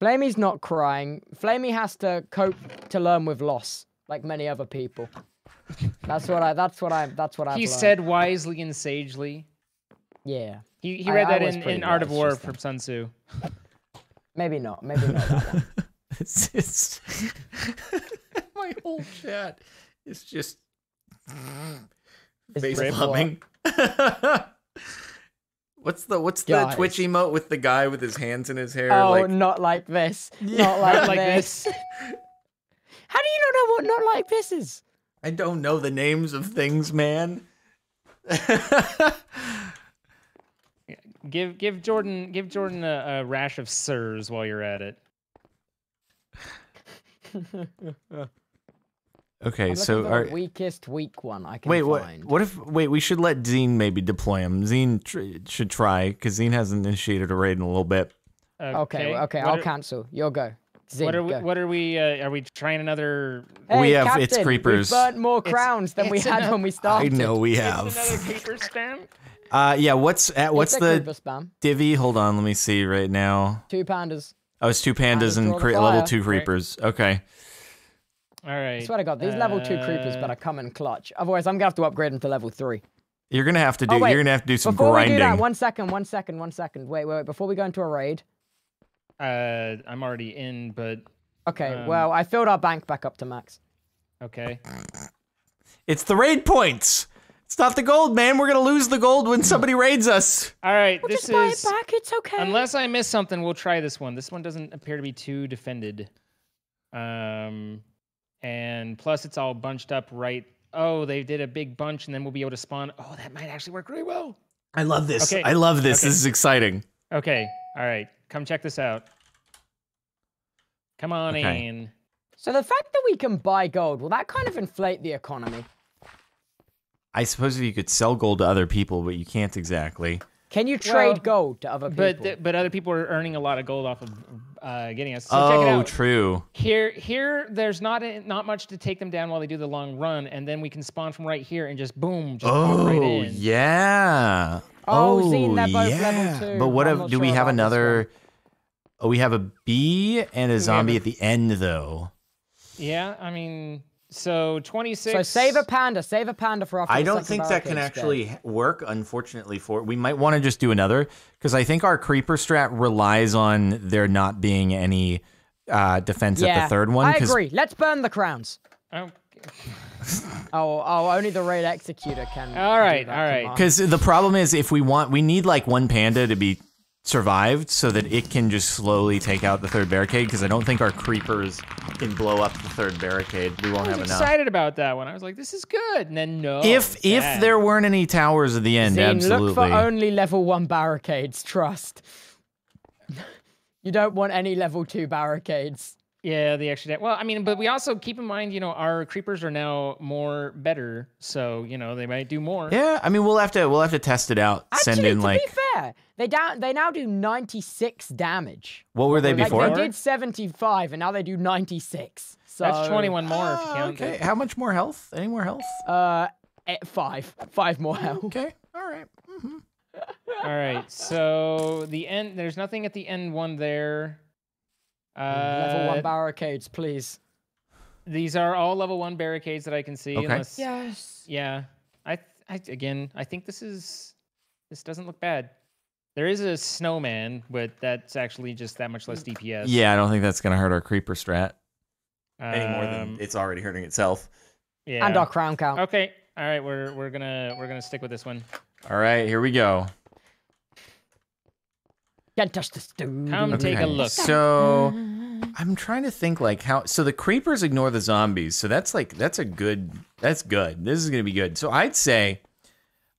Flamey's not crying. Flamey has to cope to learn with loss, like many other people. That's what I. That's what I. That's what I. he said wisely and sagely. Yeah. He he read I that was in, in Art of War from Sun Tzu. Maybe not. Maybe not that one. It's my whole chat is just It's face just plumbing. what's the what's the Guys. Twitch emote with the guy with his hands in his hair? Oh, like not like this. Yeah. Not like, Not like this. this. How do you not know what not like this is? I don't know the names of things, man. Give give Jordan give Jordan a, a rash of sirs while you're at it. Okay, I'm so looking for weakest weak one I can wait, what? find. What if? Wait, we should let Zine maybe deploy him. Zine tr- should try because Zine hasn't initiated a raid in a little bit. Okay, okay, what I'll are, cancel. You'll go. Zing, What are we? go. What are we? Uh, are we trying another? We Hey, have- it's creepers. We've burnt more It's- crowns than we had enough- when we started. I know we It's have. another creeper spam. Uh, yeah. What's at? What's the creeper spam? divvy? Hold on, let me see right now. Two pandas. Oh, it's two pandas Pandas and cre- level two creepers. Okay. All right. I swear to God, these level two creepers Uh, better come in clutch. Otherwise, I'm gonna have to upgrade them to level three. You're gonna have to do. Oh, wait. You're gonna have to do some Before grinding. we do that, one second, one second, one second. Wait, wait, wait. Before we go into a raid. Uh, I'm already in, but Okay, Um, well, I filled our bank back up to max. okay. It's the raid points. It's not the gold, man. We're gonna lose the gold when somebody raids us. All right. We'll this just buy is it back. It's okay. unless I miss something. We'll try this one. This one doesn't appear to be too defended. Um, and plus it's all bunched up right. Oh, they did a big bunch, and then we'll be able to spawn. Oh, that might actually work really well. I love this. Okay. I love this. Okay. This is exciting. Okay. All right. Come check this out. Come on Okay. in. So the fact that we can buy gold, will that kind of inflate the economy? I suppose if you could sell gold to other people, but you can't exactly. Can you trade Well, gold to other people? But th- but other people are earning a lot of gold off of uh, getting us. So check it oh, out. true. Here, here, there's not a, not much to take them down while they do the long run, and then we can spawn from right here and just boom, just pop right Oh, in. yeah. Oh, Zine, they're yeah. level two. But what if? not Do we have another? Oh, we have a bee and a have zombie a- at the end, though. Yeah, I mean, so 26. So save a panda, save a panda for after I don't think that can barricade's dead. actually work, unfortunately. For we might want to just do another because I think our creeper strat relies on there not being any uh, defense Yeah, at the third one. I agree. Let's burn the crowns. Oh, Oh, oh, only the raid executor can. All right, do that all right. Because the problem is, if we want, we need like one panda to be survived so that it can just slowly take out the third barricade. Because I don't think our creepers can blow up the third barricade. We won't I have was enough. excited about that one. I was like, this is good. And then no. If it's if bad. there weren't any towers at the end, Zine, absolutely. look for only level one barricades. Trust. you don't want any level two barricades. Yeah, the extra day. Well, I mean, but we also keep in mind, you know, our creepers are now more better, so you know they might do more. yeah, I mean, we'll have to we'll have to test it out. Actually, Send in to like be fair, they down. They now do 96 damage. What were they were they Like before? they did 75, and now they do 96. So That's 21 more if you Oh, count okay. it. How much more health? Any more health? Uh, eh, five, five more health. Okay. All right. Mhm. All right. So the end. There's nothing at the end one there. Uh, Level one barricades, please. These are all level one barricades that I can see. Okay. Unless, Yes. Yeah. I, I again, I think this is this doesn't look bad. There is a snowman, but that's actually just that much less DPS. Yeah, I don't think that's gonna hurt our creeper strat Um, any more than it's already hurting itself. yeah. And our crown count. Okay. All right. We're we're gonna we're gonna stick with this one. All right, here we go. Can't touch this dude. Come take a look. So I'm trying to think like how so the creepers ignore the zombies. So that's like that's a good that's good. This is gonna be good. So I'd say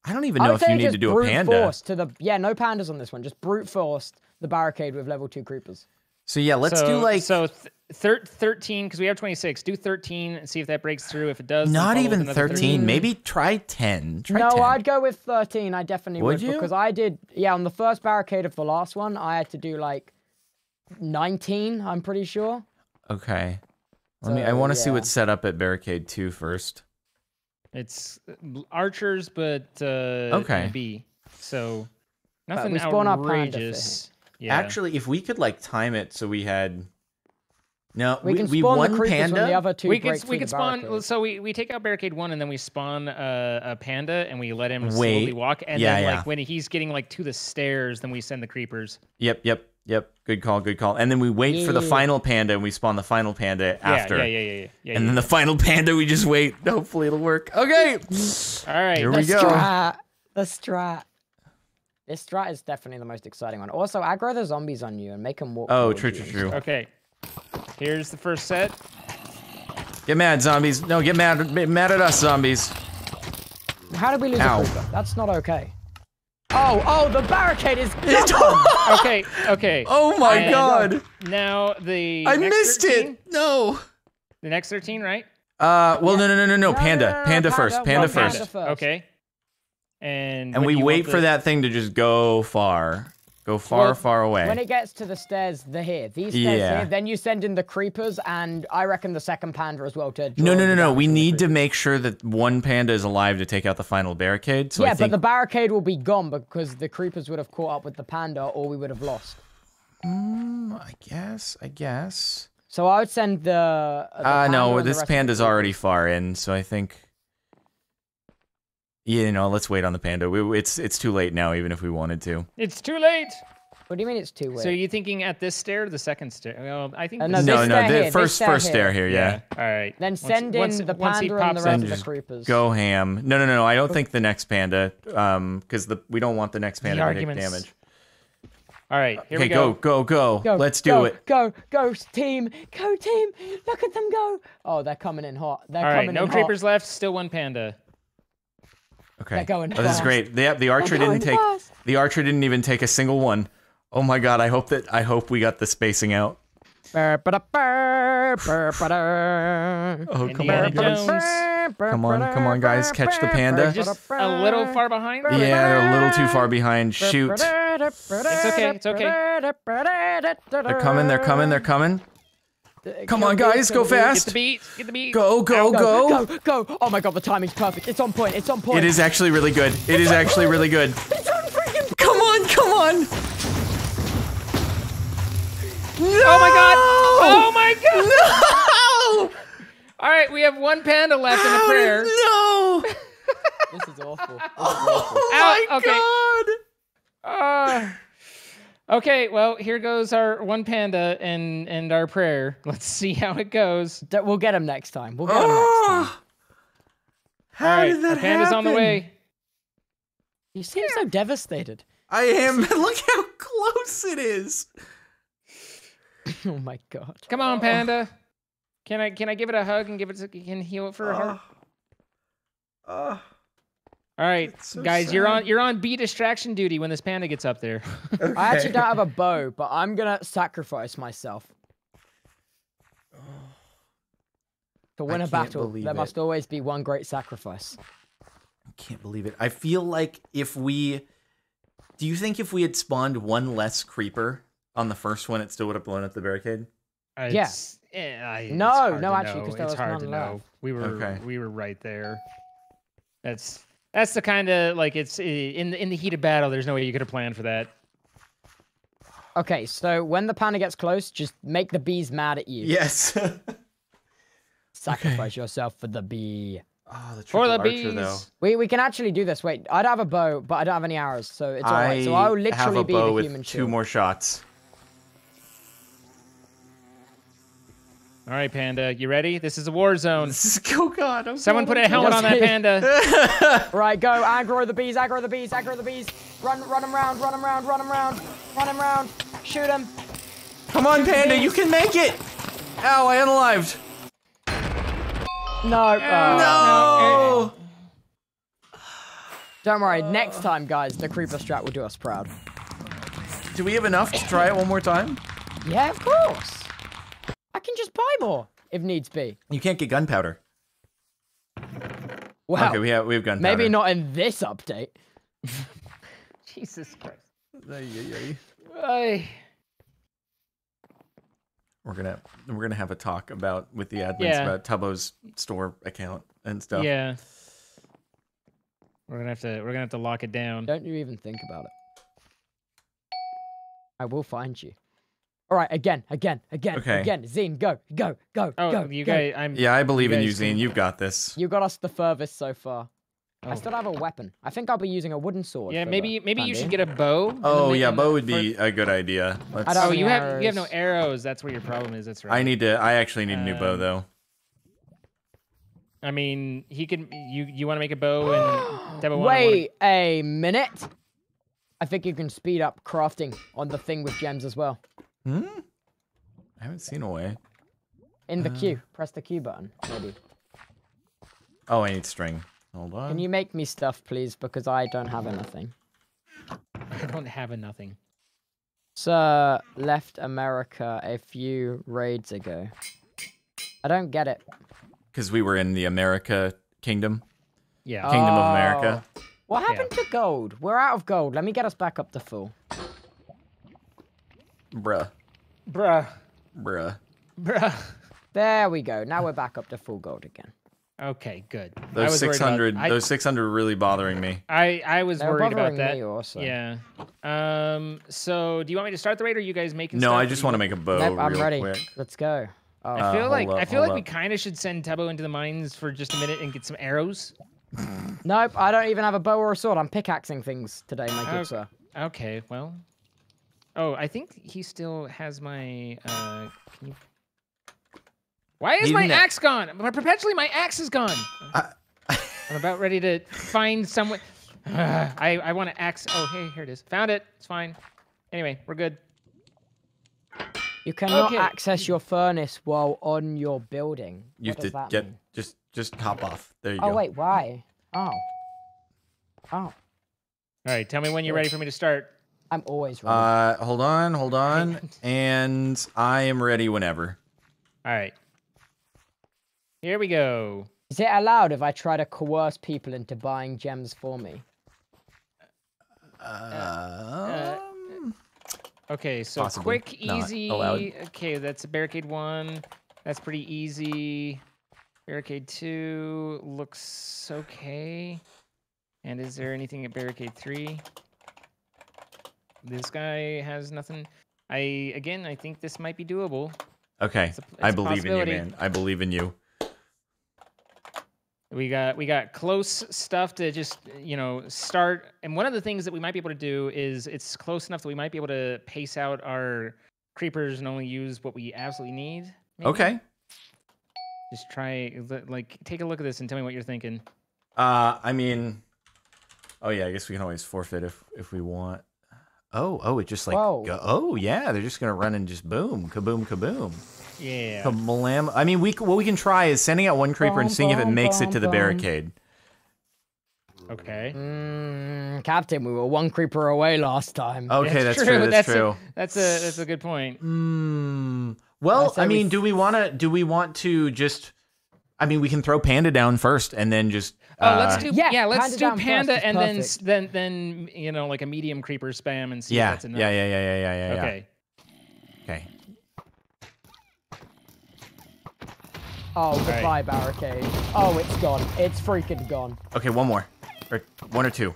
I don't even know if you need to do a brute panda. Force to the yeah, no pandas on this one. Just brute force the barricade with level two creepers. So yeah, let's so, do like so thir- 13 because we have 26. Do 13 and see if that breaks through. If it does, not even another 13, maybe try 10. Try no, 10. I'd go with thirteen. I definitely Would would, you? because I did. Yeah, on the first barricade of the last one, I had to do like nineteen. I'm pretty sure. Okay. Let me I want to see what's set up at barricade 2 first. It's uh, archers, but uh, Okay. B. So nothing we spawn our panda outrageous. Yeah. Actually, if we could like time it so we had No, We, we, can we spawn won the panda. the other two we break could we through could spawn. barricade. So we, we take out barricade one and then we spawn uh, a panda and we let him Wait. slowly walk. And Yeah, then yeah. like when he's getting like to the stairs, then we send the creepers. Yep, yep, yep. Good call, good call. And then we wait for the final panda and we spawn the final panda after. Yeah, yeah, yeah, yeah, yeah. yeah, And yeah. then the final panda, we just wait. Hopefully it'll work. Okay. All right. Here the we go. strat. The strat. This strat is definitely the most exciting one. Also, aggro the zombies on you and make them walk. Oh, true, true, true. Okay. Here's the first set. Get mad, zombies. No, get mad. Get mad at us, zombies. How did we lose Ow. a creeper? That's not okay. Oh, oh, the barricade is gone. Okay, okay. oh my And god. Now the I next missed 13 it. No. The next 13, right? Uh, well, no, no, no, no, no. No, no, Panda. no, no, Panda first. panda. Panda Well, first. panda first. Okay. And And we wait for the- that thing to just go far. Go far, Well, far away. When it gets to the stairs, they're here. These stairs Yeah. here. Then you send in the creepers, and I reckon the second panda as well to. no, no, no, no. We need to make sure that one panda is alive to take out the final barricade. So yeah, I think but the barricade will be gone because the creepers would have caught up with the panda, or we would have lost. Mm, I guess. I guess. So I would send the. the Uh, panda no, this rest of the panda's already far in, so I think. Yeah, know, let's wait on the panda. We, it's it's too late now, even if we wanted to. It's too late. What do you mean it's too late? So you thinking at this stair or the second stair? Well, I think Uh, this no, No, this no, stair the here, first stair first here. stair here, yeah. All right. then Once- send in once- the panda and the rest in, of the creepers. Go ham. No, no, no, no. I don't think the next panda, um, because the we don't want the next panda to take arguments. damage. All right. Here Okay, we go. go, go, go. Go, Let's do go, it. Go, go, team, go, team. Look at them go. Oh, they're coming in hot. They're coming in hot. All right. coming No in creepers left. Still one panda. Okay. They're going oh, this is great. The, the archer They're didn't take fast. the archer didn't even take a single one. Oh my god! I hope that I hope we got the spacing out. Oh come Indiana on, guys. Come on, come on, guys, catch the panda. They're just a little far behind. Yeah, they're a little too far behind. Shoot. It's okay, it's okay. They're coming, they're coming, they're coming. Come on, guys, go fast. Get the beat. Get the beat. Go, go, Go, go. go, go. Oh my god, the timing's perfect. It's on point. It's on point. It is actually really good. It is actually really good. It's on freaking Come on, come on. Oh my god. Oh my god. No! All right. We have one panda left in a prayer. No! This is awful. Oh Ow, my okay. god! Ah. Okay. Well, here goes our one panda and and our prayer. Let's see how it goes. D- We'll get him next time. We'll get him next time. Oh, how All right. did that Our panda's on the way. You seem so devastated. I am. Look how close it is. Oh my god. Come on, panda. Can I can I give it a hug and give it a, can heal it for a heart? Uh, All right, so guys, you're on you're on B distraction duty when this panda gets up there. I actually don't have a bow, but I'm gonna sacrifice myself. To win I a battle, there it. must always be one great sacrifice. I can't believe it. I feel like if we Do you think if we had spawned one less creeper on the first one, it still would have blown up the barricade? It's, eh, I- it's No, hard no, to actually, know. 'cause there it's was hard none to left. know. We were Okay. we were right there. That's that's the kind of like it's in the in the heat of battle. There's no way you could have planned for that. Okay, so when the panda gets close, just make the bees mad at you. Yes. Sacrifice yourself for the bee. oh, the For triple the archer, bees. though. We we can actually do this. Wait, I don't have a bow, but I don't have any arrows, so it's alright. So I'll literally have a be bow the with human two shield. more shots. All right, panda, you ready? This is a war zone. oh God! I'm Someone put a helmet on that panda. Right, go aggro the bees, aggro the bees, aggro the bees. Run, run them round, run them round, run them round, run them round. Shoot them. Come on, panda! You can make it! Ow! I unalived. No. uh, No! Don't worry. Next time, guys, the creeper strat will do us proud. Do we have enough to try it one more time? Yeah, of course. I can just buy more if needs be. You can't get gunpowder. Well, okay, we have we have gunpowder. maybe not in this update. Jesus Christ. Ay, ay, ay. Ay. We're gonna we're gonna have a talk about with the admins Yeah. about Tubbo's store account and stuff. Yeah. We're gonna have to we're gonna have to lock it down. Don't you even think about it. I will find you. All right, again, again, again, Okay. again. Zine, go, go, go, Oh, go. you go. guys, I'm. Yeah, I believe in you, guys can- Zine. You've got this. You got us the furthest so far. I Oh. still have a weapon. I think I'll be using a wooden sword. Yeah, for maybe the maybe you should get a bow. Oh yeah, bow would be a good idea. Let's, I don't Oh, you any have you have no arrows. arrows. That's where your problem is. That's right. I need to. I actually need a new bow Um, though. I mean, he can. You you want to make a bow and Debo wanna- wanna- Wait a minute. I think you can speed up crafting on the thing with gems as well. Hmm. I haven't seen a way. In the Uh. Q, press the Q button, maybe. Oh, I need string. Hold on. Can you make me stuff, please? Because I don't have anything. I don't have a nothing. Sir left America a few raids ago. I don't get it. Because we were in the America Kingdom, Yeah. Kingdom of America. Oh. What happened to gold? We're out of gold. Let me get us back up to full. Bruh, Bruh. bruh. Bruh. There we go. Now we're back up to full gold again. Okay, good. Those was worried six about- hundred. I, Those six hundred are really bothering me. I I was They're worried about bothering that. me also. Yeah. Um. So, do you want me to start the raid, or you guys making? No, stuff, I just want to make a bow Nope, I'm ready. quick. Let's go. Oh, I Uh, feel hold like up, I feel hold like we kind of should send Tubbo into the mines for just a minute and get some arrows. nope. I don't even have a bow or a sword. I'm pickaxing things today, my good Okay. sir. Okay, well. Oh, I think he still has my. Uh, can you? Why is He my didn't- axe gone? My- Perpetually, my axe is gone. I- I'm about ready to find someone. I I want to axe. Oh, hey, here it is. Found it. It's fine. Anyway, we're good. You cannot Okay. access your furnace while on your building. You What have does to that get mean? just just hop off. There you Oh go. Oh wait, why? Oh. Oh, All right, tell me when you're ready for me to start. I'm always ready. Uh, hold on, hold on, and I am ready whenever. All right. Here we go. Is it allowed if I try to coerce people into buying gems for me? Um, Okay, so Possibly quick, easy. Okay, that's a barricade one. That's pretty easy. Barricade two looks okay. And is there anything at barricade three? This guy has nothing. I again, I think this might be doable. okay, It's a- I it's a believe in you, man. I believe in you. We got we got close stuff to just you know start. And one of the things that we might be able to do is it's close enough that we might be able to pace out our creepers and only use what we absolutely need. maybe? Okay. Just try like take a look at this and tell me what you're thinking. Uh, I mean, oh yeah, I guess we can always forfeit if if we want. Oh, oh, it just like go, oh yeah, they're just gonna run and just boom, kaboom, kaboom, Yeah. kablam. I mean, we what we can try is sending out one creeper and seeing if it makes it to the barricade. Okay. Mm, Captain, we were one creeper away last time. Okay, that's, true. true. That's, a- true. that's a that's a good point. Mm, well, say I mean, f- do we want to? Do we want to just? I mean, we can throw Panda down first and then just. Oh, let's uh, do Yeah, yeah. let's Panda do panda and then then then you know like a medium creeper spam and see Yeah, if that's yeah, enough. yeah, yeah, yeah, yeah, yeah, yeah. Okay. Okay. Oh, Alright. goodbye barricade. Oh, it's gone. It's freaking gone. Okay, one more, or one or two.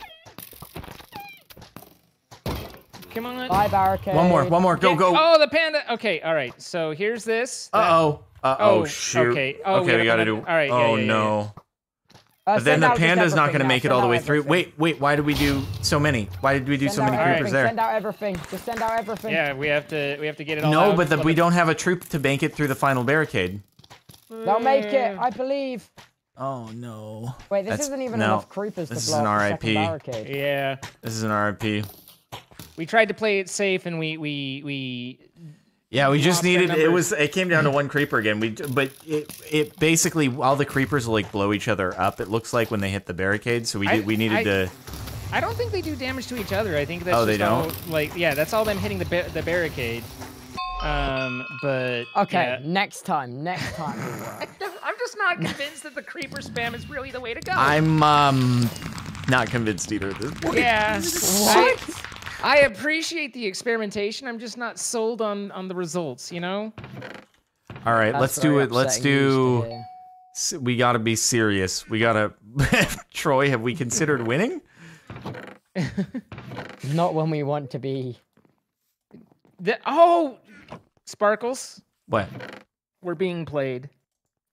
Come on. Bye barricade. One more, one more. Go, Yeah, go. Oh, the panda. Okay, all right. So here's this. Uh oh. Uh oh. Oh, Shoot. okay. Oh, okay, we gotta gotta do. it- all right, Oh yeah, yeah, no. Uh, then the out just panda's not gonna now. make it all the out way through. Wait, wait. Why did we do so many? Why did we do Send so many creepers everything. there? Send out everything. Just send out everything. Yeah, we have to we have to get it all No, out but the, we don't have a troop to bank it through the final barricade. They'll make it. I believe. Oh no. Wait, this That's- isn't even no, enough creepers this to is blow an up the second RIP. barricade. Yeah, This is an RIP. we tried to play it safe, and we we we Yeah, we just needed. It was. It came down to one creeper again. We, but it, it basically all the creepers will like blow each other up. It looks like when they hit the barricade. So we I- did. We needed I- to. I don't think they do damage to each other. I think that's Oh, they just all, don't? like yeah, that's all them hitting the ba- the barricade. Um, but Okay, yeah. next time. Next time. I'm just not convinced that the creeper spam is really the way to go. I'm um not convinced either at this point. yeah. What? I, I appreciate the experimentation. I'm just not sold on on the results. You know. All right, That's let's do it. Let's upsetting news to do. We gotta be serious. We gotta. Troy, have we considered winning? Not when we want to be. The, oh, Sparklez, What? we're being played.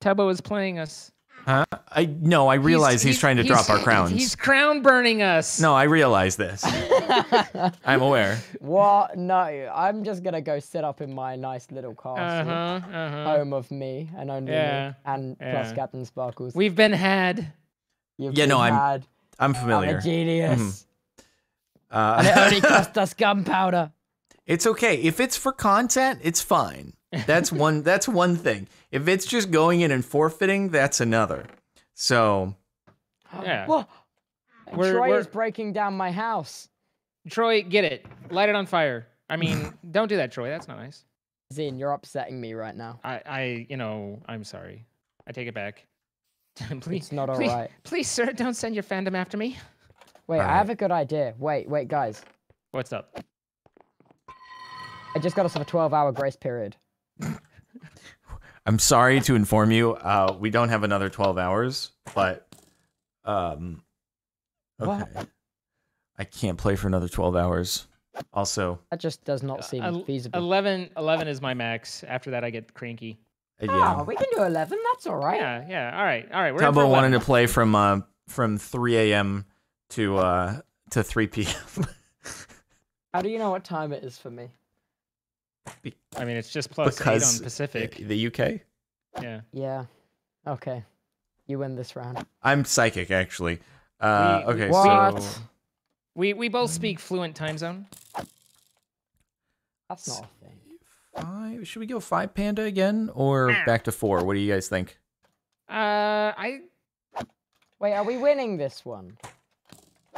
Tubbo is playing us. Huh? I no. I realize he's, trying to drop our crowns. He's crown burning us. No, I realize this. I'm aware. What? No, I'm just gonna go sit up in my nice little Uh castle, huh. Uh huh. home of me and only Yeah, me, and plus. Captain Sparklez. We've been had. You've Yeah, no, been I'm had. I'm I'm familiar. a genius, Uh, and it only cost us gunpowder. It's okay. If it's for content, it's fine. That's one that's one thing. If it's just going in and forfeiting, that's another. So, Yeah. Well, We're- Troy we're- is breaking down my house. Troy, get it. Light it on fire. I mean, don't do that, Troy. That's not nice. Zin, you're upsetting me right now. I, I, you know, I'm sorry. I take it back. please, It's not please, alright. please, sir, don't send your fandom after me. Wait, I Alright. have a good idea. Wait, wait, guys. What's up? I just got us a 12 hour grace period. I'm sorry to inform you, uh, we don't have another 12 hours, but um okay. What? I can't play for another 12 hours. Also, That just does not seem El- feasible. 11, 11 is my max. After that, I get cranky. uh, Oh, yeah. we can do 11. That's all right. Yeah, yeah. All right, all right. We're in for Tubbo wanted to play from uh from 3 a.m. to uh to 3 p.m. How do you know what time it is for me? I mean, it's just plus because eight on Pacific. the UK. Yeah. Yeah. Okay. You win this round. I'm psychic actually. Uh We- okay, What? so We we both speak fluent time zone. That's not a thing. five. Should we go five panda again or back to four? What do you guys think? Uh, I Wait, are we winning this one?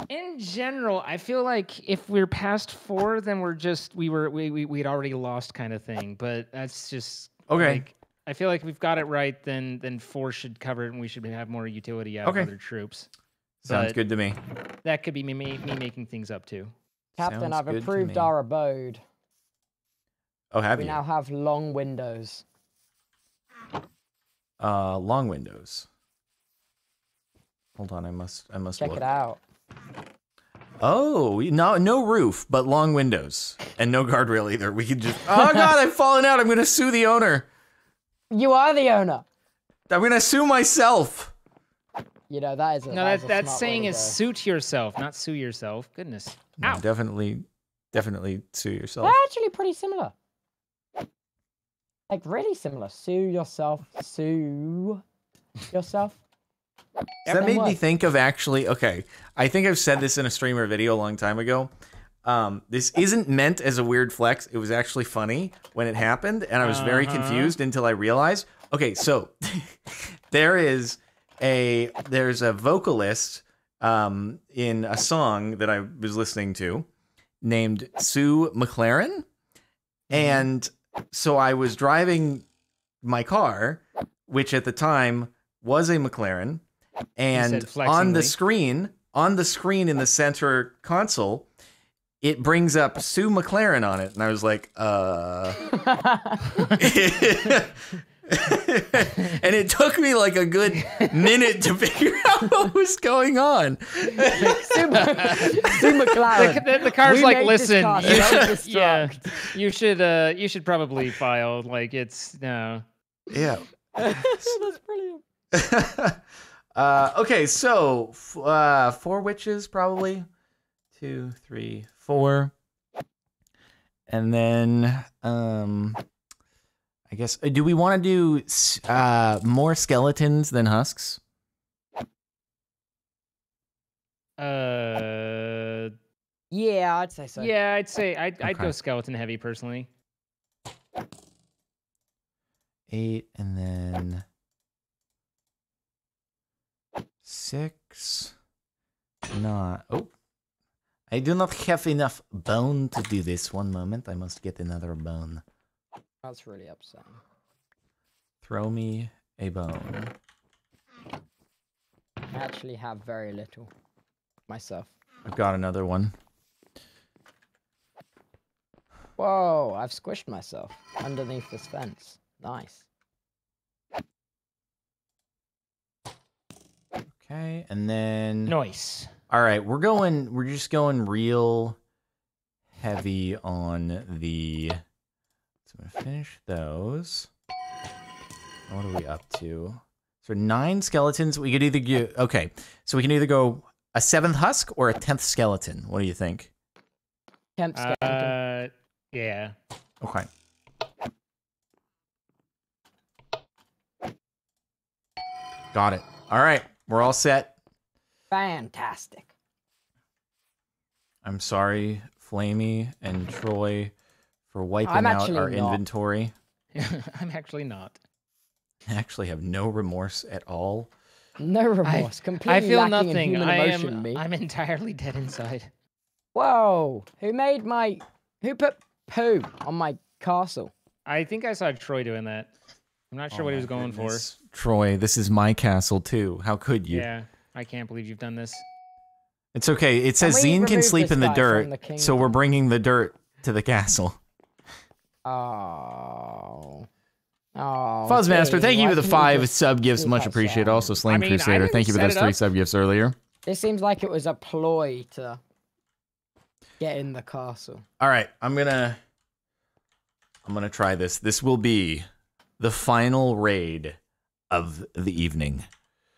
In general, I feel like if we're past four, then we're just we were we, we we'd already lost kind of thing. But that's just Okay. Like, I feel like if we've got it right, then then four should cover it, and we should have more utility out Okay. of other troops. Sounds but- good to me. That could be me me, me making things up too. Captain, Sounds I've good improved our abode. Oh, have We you? now have long windows. Uh, long windows. Hold on, I must I must Check look. it out. Oh, no no roof, but long windows and no guardrail either. We could just Oh god, I've fallen out. I'm going to sue the owner. You are the owner. I'm going to sue myself. You know that is a, No, that that is a that smart saying is go. suit yourself, not sue yourself. Goodness. No, Ow. definitely definitely sue yourself. They're actually pretty similar. Like really similar. Sue yourself. Sue yourself. That made me think of actually okay i think i've said this in a streamer video a long time ago. Um, this isn't meant as a weird flex. It was actually funny when it happened and i was very Uh-huh. confused until i realized okay so there is a there's a vocalist um, in a song that i was listening to named sue mclaren. And so i was driving my car which at the time was a McLaren, and on the screen, on the screen in the center console, it brings up Sue McLaren on it, and I was like, uh. and it took me like a good minute to figure out what was going on. Sue, Sue McLaren. The, the car's We like, listen, you should, yeah, you should, uh, you should probably file. Like, it's no. Yeah. That's brilliant. Uh, okay, so f- uh, four witches probably. Two, three, four. And then, um, I guess, uh, do we want to do uh, more skeletons than husks? Uh, Yeah, I'd say so. yeah, I'd say I'd, I'd go skeleton heavy personally. Eight, and then six. No. Oh. I do not have enough bone to do this. One moment. I must get another bone. That's really upsetting. Throw me a bone. I actually have very little myself. I've got another one. Whoa, I've squished myself underneath this fence. Nice. Okay, and then noise. all right, we're going. We're just going real heavy on the. So I'm gonna finish those. What are we up to? So nine skeletons. We could either do. Okay, so we can either go a seventh husk or a tenth skeleton. What do you think? Temp skeleton. Uh, yeah. Okay. Got it. All right, we're all set. Fantastic. I'm sorry, Flamey and Troy, for wiping I'm out actually our not. inventory. I'm actually not. I actually have no remorse at all. No remorse. Completely I feel lacking nothing. in human I emotion, am. me. I'm entirely dead inside. Whoa! Who made my? Who put poo on my castle? I think I saw Troy doing that. I'm not sure Oh what he was going goodness. Troy, this is my castle too. How could you? Yeah. I can't believe you've done this. It's okay. It says we X33N can sleep in the dirt, the so we're bringing the dirt to the castle. Oh. Oh. Fuzzmaster, thank you for the five sub gifts. Much appreciated. sound? Also, Slame I mean, Crusader, thank you for those three sub gifts earlier. This seems like it was a ploy to get in the castle. All right, I'm gonna I'm gonna try this. This will be the final raid of the evening.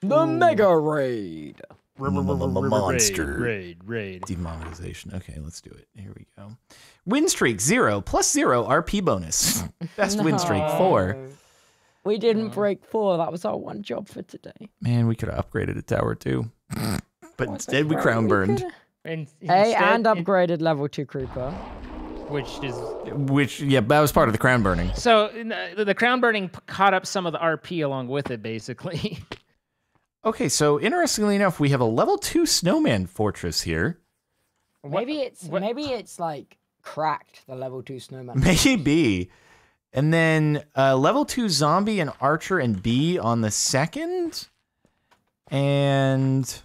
The Mega Raid. Monster Raid, raid. demonetization. Okay, let's do it. Here we go. Win streak zero plus zero RP bonus. Best win streak four. We didn't No. break four. That was our one job for today. Man, we could have upgraded a tower too, but What instead we crown burned. coulda- And A and upgraded level two creeper. Which is Which yeah, that was part of the crown burning. so the, the crown burning caught up some of the RP along with it, basically. Okay, so interestingly enough, we have a level two snowman fortress here. What- Maybe it's what- maybe it's like cracked the level two snowman. Maybe. And then uh, level two zombie and archer and bee on the second. And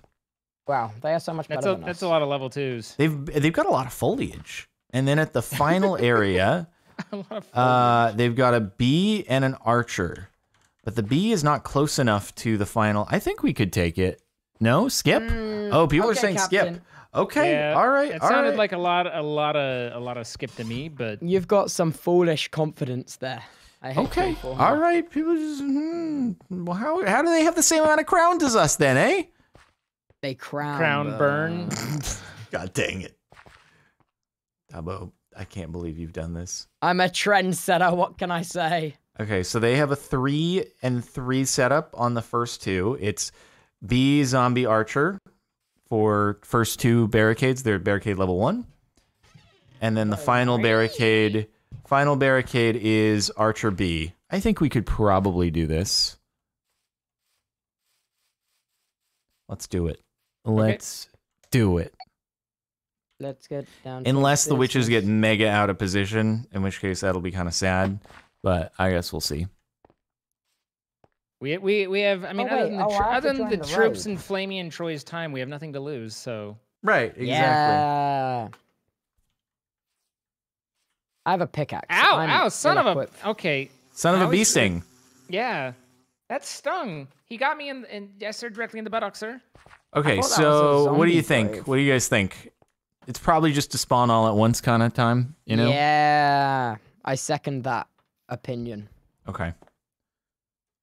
Wow, they are so much That's a than that's us. a lot of level twos. they've they've got a lot of foliage. And then at the final area, a lot of uh, they've got a bee and an archer. But the bee is not close enough to the final. I think we could take it. No, skip. Mm, oh, people are saying Captain. skip. Okay, Yeah, all right. It all sounded right. like a lot, a lot of, a lot of skip to me, but You've got some foolish confidence there. I hate Okay. people. All right. People just hmm. Well, how how do they have the same amount of crowns as us then, eh? They crown. crown burn. God dang it. Tubbo, I can't believe you've done this. I'm a trendsetter. What can I say? Okay, so they have a three and three setup on the first two. It's B zombie archer for first two barricades. They're barricade level one. And then the final barricade final barricade is archer B. I think we could probably do this. Let's do it. Let's do it. Let's get down. Unless the witches get mega out of position, in which case that'll be kind of sad. But I guess we'll see. We we we have. I mean, Oh, other wait, than the, oh, tr- other than the the troops raid. and Flamey and Troy's time, we have nothing to lose. So Right, exactly. Yeah. I have a pickaxe. ow, I'm ow, son of a. ill-equipped. Okay, Son of How a bee sting. yeah, that stung. He got me in, in yes, sir, directly in the buttock, sir. Okay, thought that was a so what do you think? grave. What do you guys think? It's probably just to spawn all at once kind of time, you know? Yeah, I second that opinion. Okay.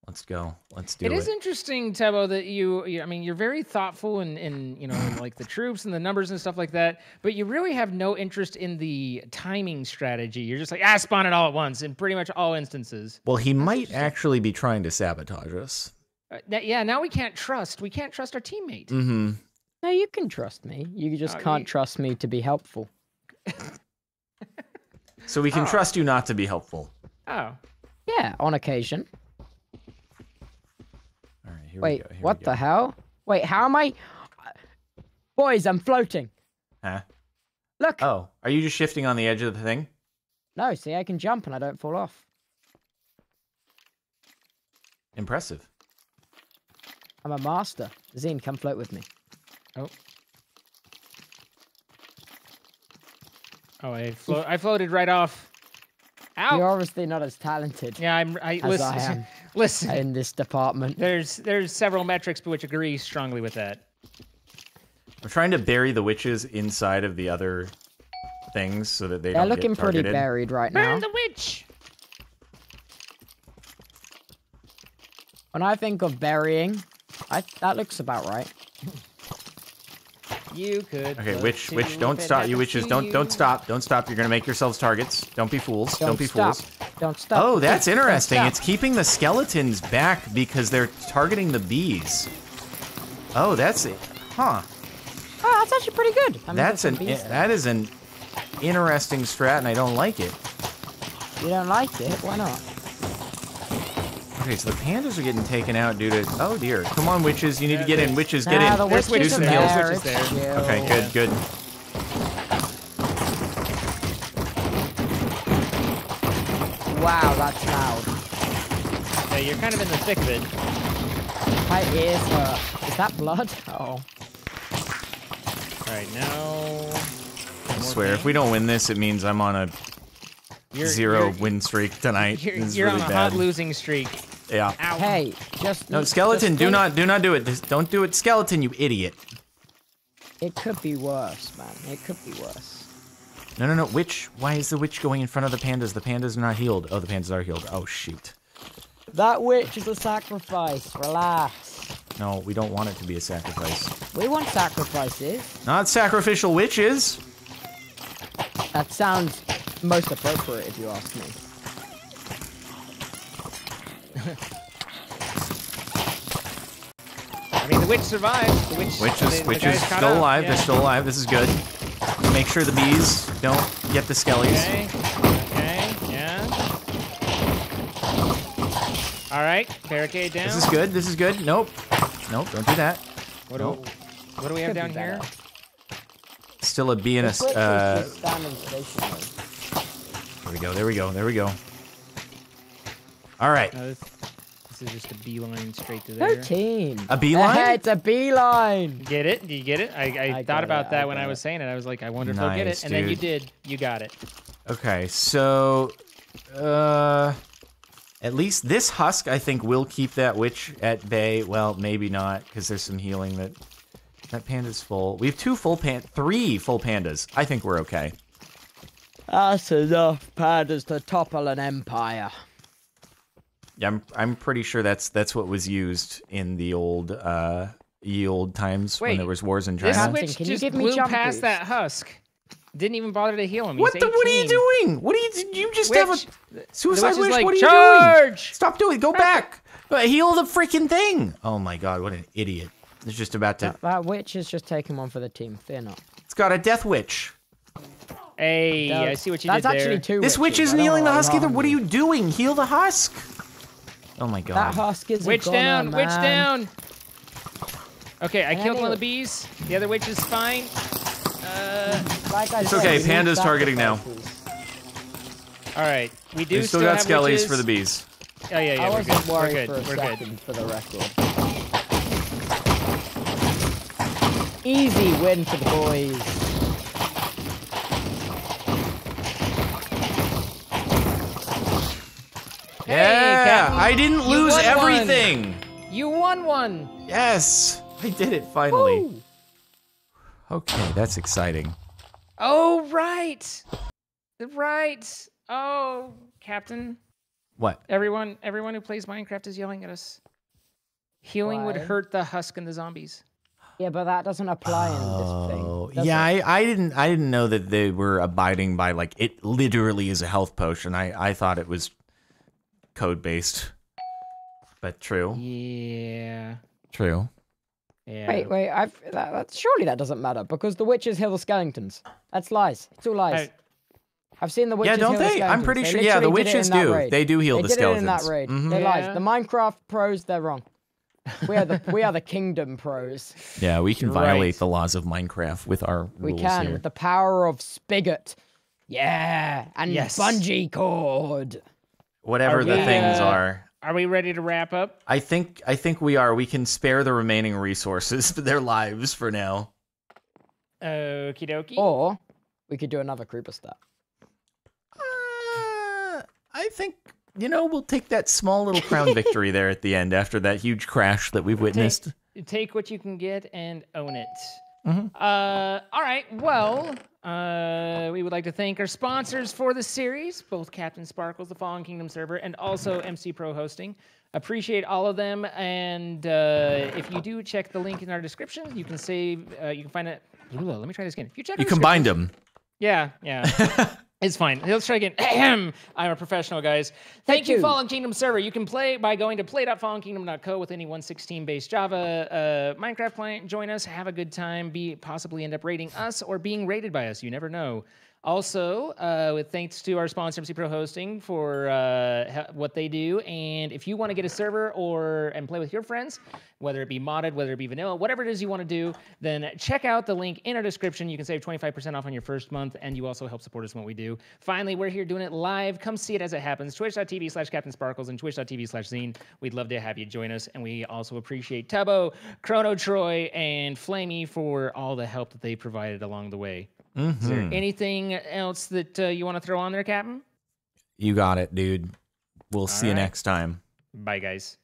Let's go. Let's do It it. is interesting, Tubbo, that you, you. I mean, you're very thoughtful in, in you know, in, like the troops and the numbers and stuff like that. But you really have no interest in the timing strategy. You're just like, ah, spawn it all at once in pretty much all instances. Well, he might actually be trying to sabotage us. Uh, that- yeah, now we can't trust. We can't trust our teammate. Mm-hmm. No, you can trust me. You just Oh, can't you- trust me to be helpful. So we can Oh. trust you not to be helpful. Oh, Yeah, on occasion. All right, here Wait, we go. Here what we the hell? Wait, how am I? Boys, I'm floating. Huh? Look. Oh, are you just shifting on the edge of the thing? No, see, I can jump and I don't fall off. Impressive. I'm a master. X33N, come float with me. Oh. Oh, I flo- I floated right off. Ow. You're obviously not as talented Yeah, I'm. I as listen. I am Listen. in this department. There's there's several metrics which agree strongly with that. I'm trying to bury the witches inside of the other things so that they They're don't looking pretty buried right now. Burn the witch. When I think of burying, I, that looks about right. You could. Okay, witch, witch, don't stop. You witches, don't don't stop. Don't stop. You're gonna make yourselves targets. Don't be fools. Don't, Don't, be stop. fools. Don't stop. Oh, that's interesting. It's keeping the skeletons back because they're targeting the bees. Oh, that's it. Huh. Oh, that's actually pretty good. I mean, That's an bees that is an interesting strat, and I don't like it. You don't like it? Why not? Okay, so the pandas are getting taken out due to. Oh dear. Come on, witches. You need to get in. Witches, get Nah, in. the witches witches are there, there. witches there. Okay, good, good. Wow, that's loud. Yeah, you're kind of in the thick of it. My ears hurt. Is that blood? Oh. All right, now. I swear, if we don't win this, it means I'm on a You're, 0 you're, win streak tonight. You're, you're really on a bad. hot losing streak. Yeah. Ow. Hey, just No, just skeleton, do not, do not do it. This- Don't do it, skeleton, you idiot. It could be worse, man. It could be worse. No, no, no. Witch. Why is the witch going in front of the pandas? The pandas are not healed. Oh, the pandas are healed. Oh, shoot. That witch is a sacrifice. Relax. No, we don't want it to be a sacrifice. We want sacrifices. Not sacrificial witches. That sounds most appropriate if you ask me. I mean, the witch survived. The witch. Witches, the, the witches guy's caught still up, alive. yeah. They're still alive. This is good. Make sure the bees don't get the skellies. Okay. Okay. Yeah. All right. Barricade down. This is good. This is good. Nope. Nope. Don't do that. What do, Nope. what do we have down here? Still a bee and a. This Uh, is just standing stationary. there we go. There we go. There we go. All right. No, this, this is just a beeline straight to there. Thirteen. A beeline? Eh, it's a beeline. Get it? Do you get it? I, I, I thought about it, that I when I was it. saying it. I was like, I wonder if I'll get it. And then you did. You got it. Okay, so uh at least this husk I think will keep that witch at bay. Well, maybe not because there's some healing that that panda's full. We have two full pan three full pandas. I think we're okay. That's enough pandas to topple an empire. Yeah, I'm I'm pretty sure that's that's what was used in the old uh ye old times when there was wars in This China. Captain, witch can you just give me blew jump past boost? that husk. Didn't even bother to heal him. What He's the what are you doing? What are you you just Witch, have a suicide witch wish? like, what are you doing? charge! Stop doing it. Go back. Heal the freaking thing. Oh my god, what an idiot. It's just about to That, that witch is just taking one for the team. Fear not. It's got a death witch. Hey, I see what you That's did there. That's actually two. This witch isn't healing the husk why either. What are you doing? Heal the husk. Oh my god. That god. husk is a Witch goner, down, witch down. Okay, I And I killed one of the bees. The other witch is fine. Uh, Like It's said, okay, Panda's targeting now. all right, we do We still still got have skellies witches. for the bees. Oh yeah, yeah. I we're good. We're good. for a We're good. for the record. Easy win for the boys. Hey, yeah, Captain, I didn't you lose won one. everything. You won one. Yes, I did it finally. Woo! Okay, that's exciting. Oh right, right. Oh, Captain. What? Everyone, everyone who plays Minecraft is yelling at us. Healing would hurt the husk and the zombies. Yeah, but that doesn't apply in this oh, thing. Oh, yeah. I, I didn't I didn't know that they were abiding by like it literally is a health potion. I I thought it was code based. But true. Yeah. True. Yeah. Wait, wait. I've that, that, surely that doesn't matter because the witches heal the skeletons. That's lies. It's all lies. I- I've seen the witches. Yeah, witches. don't heal the they? I'm skeletons. pretty They sure- yeah, the literally did it witches do. raid. They do heal they the did It in that skeletons. raid. Mhm. They're lies. The Minecraft pros, they're wrong. We are the we are the kingdom pros. Yeah, we can violate the laws of Minecraft with our We rules can here. with the power of spigot. Yeah, and Yes. BungeeCord. Whatever Are the we, things uh, are. Are we ready to wrap up? I think I think we are. We can spare the remaining resources for their lives for now. Okie dokie. Or we could do another creeper strat. Uh, I think you know we'll take that small little crown victory there at the end after that huge crash that we've witnessed. Take what you can get and own it. Mhm. Uh, all right. Well, uh, we would like to thank our sponsors for the series, both Captain Sparklez, the Fallen Kingdom server, and also MC Pro Hosting. Appreciate all of them, and uh, if you do check the link in our description, you can save. Uh, you can find it. Let me try this again. If you check, You combined them. Yeah, yeah. It's fine. Let's try again. Ahem. I'm a professional, guys. Thank you, you. Fallen Kingdom server. You can play by going to play.fallenkingdom.co with any 116 based Java uh, Minecraft client. Join us, have a good time, be possibly end up rating us or being rated by us. You never know. Also, uh, with thanks to our sponsor, MC Pro Hosting, for uh, what they do. And if you want to get a server or and play with your friends, whether it be modded, whether it be vanilla, whatever it is you want to do, then check out the link in our description. You can save 25% off on your first month, and you also help support us in what we do. Finally, we're here doing it live. Come see it as it happens. Twitch.tv slash Captain Sparklez and Twitch.tv slash X33N. We'd love to have you join us. And we also appreciate Tubbo, Chrono Troy, and Flamey for all the help that they provided along the way. Is there Mhm. anything else that uh, you want to throw on there, Captain? You got it, dude. We'll see you next time. Bye, guys.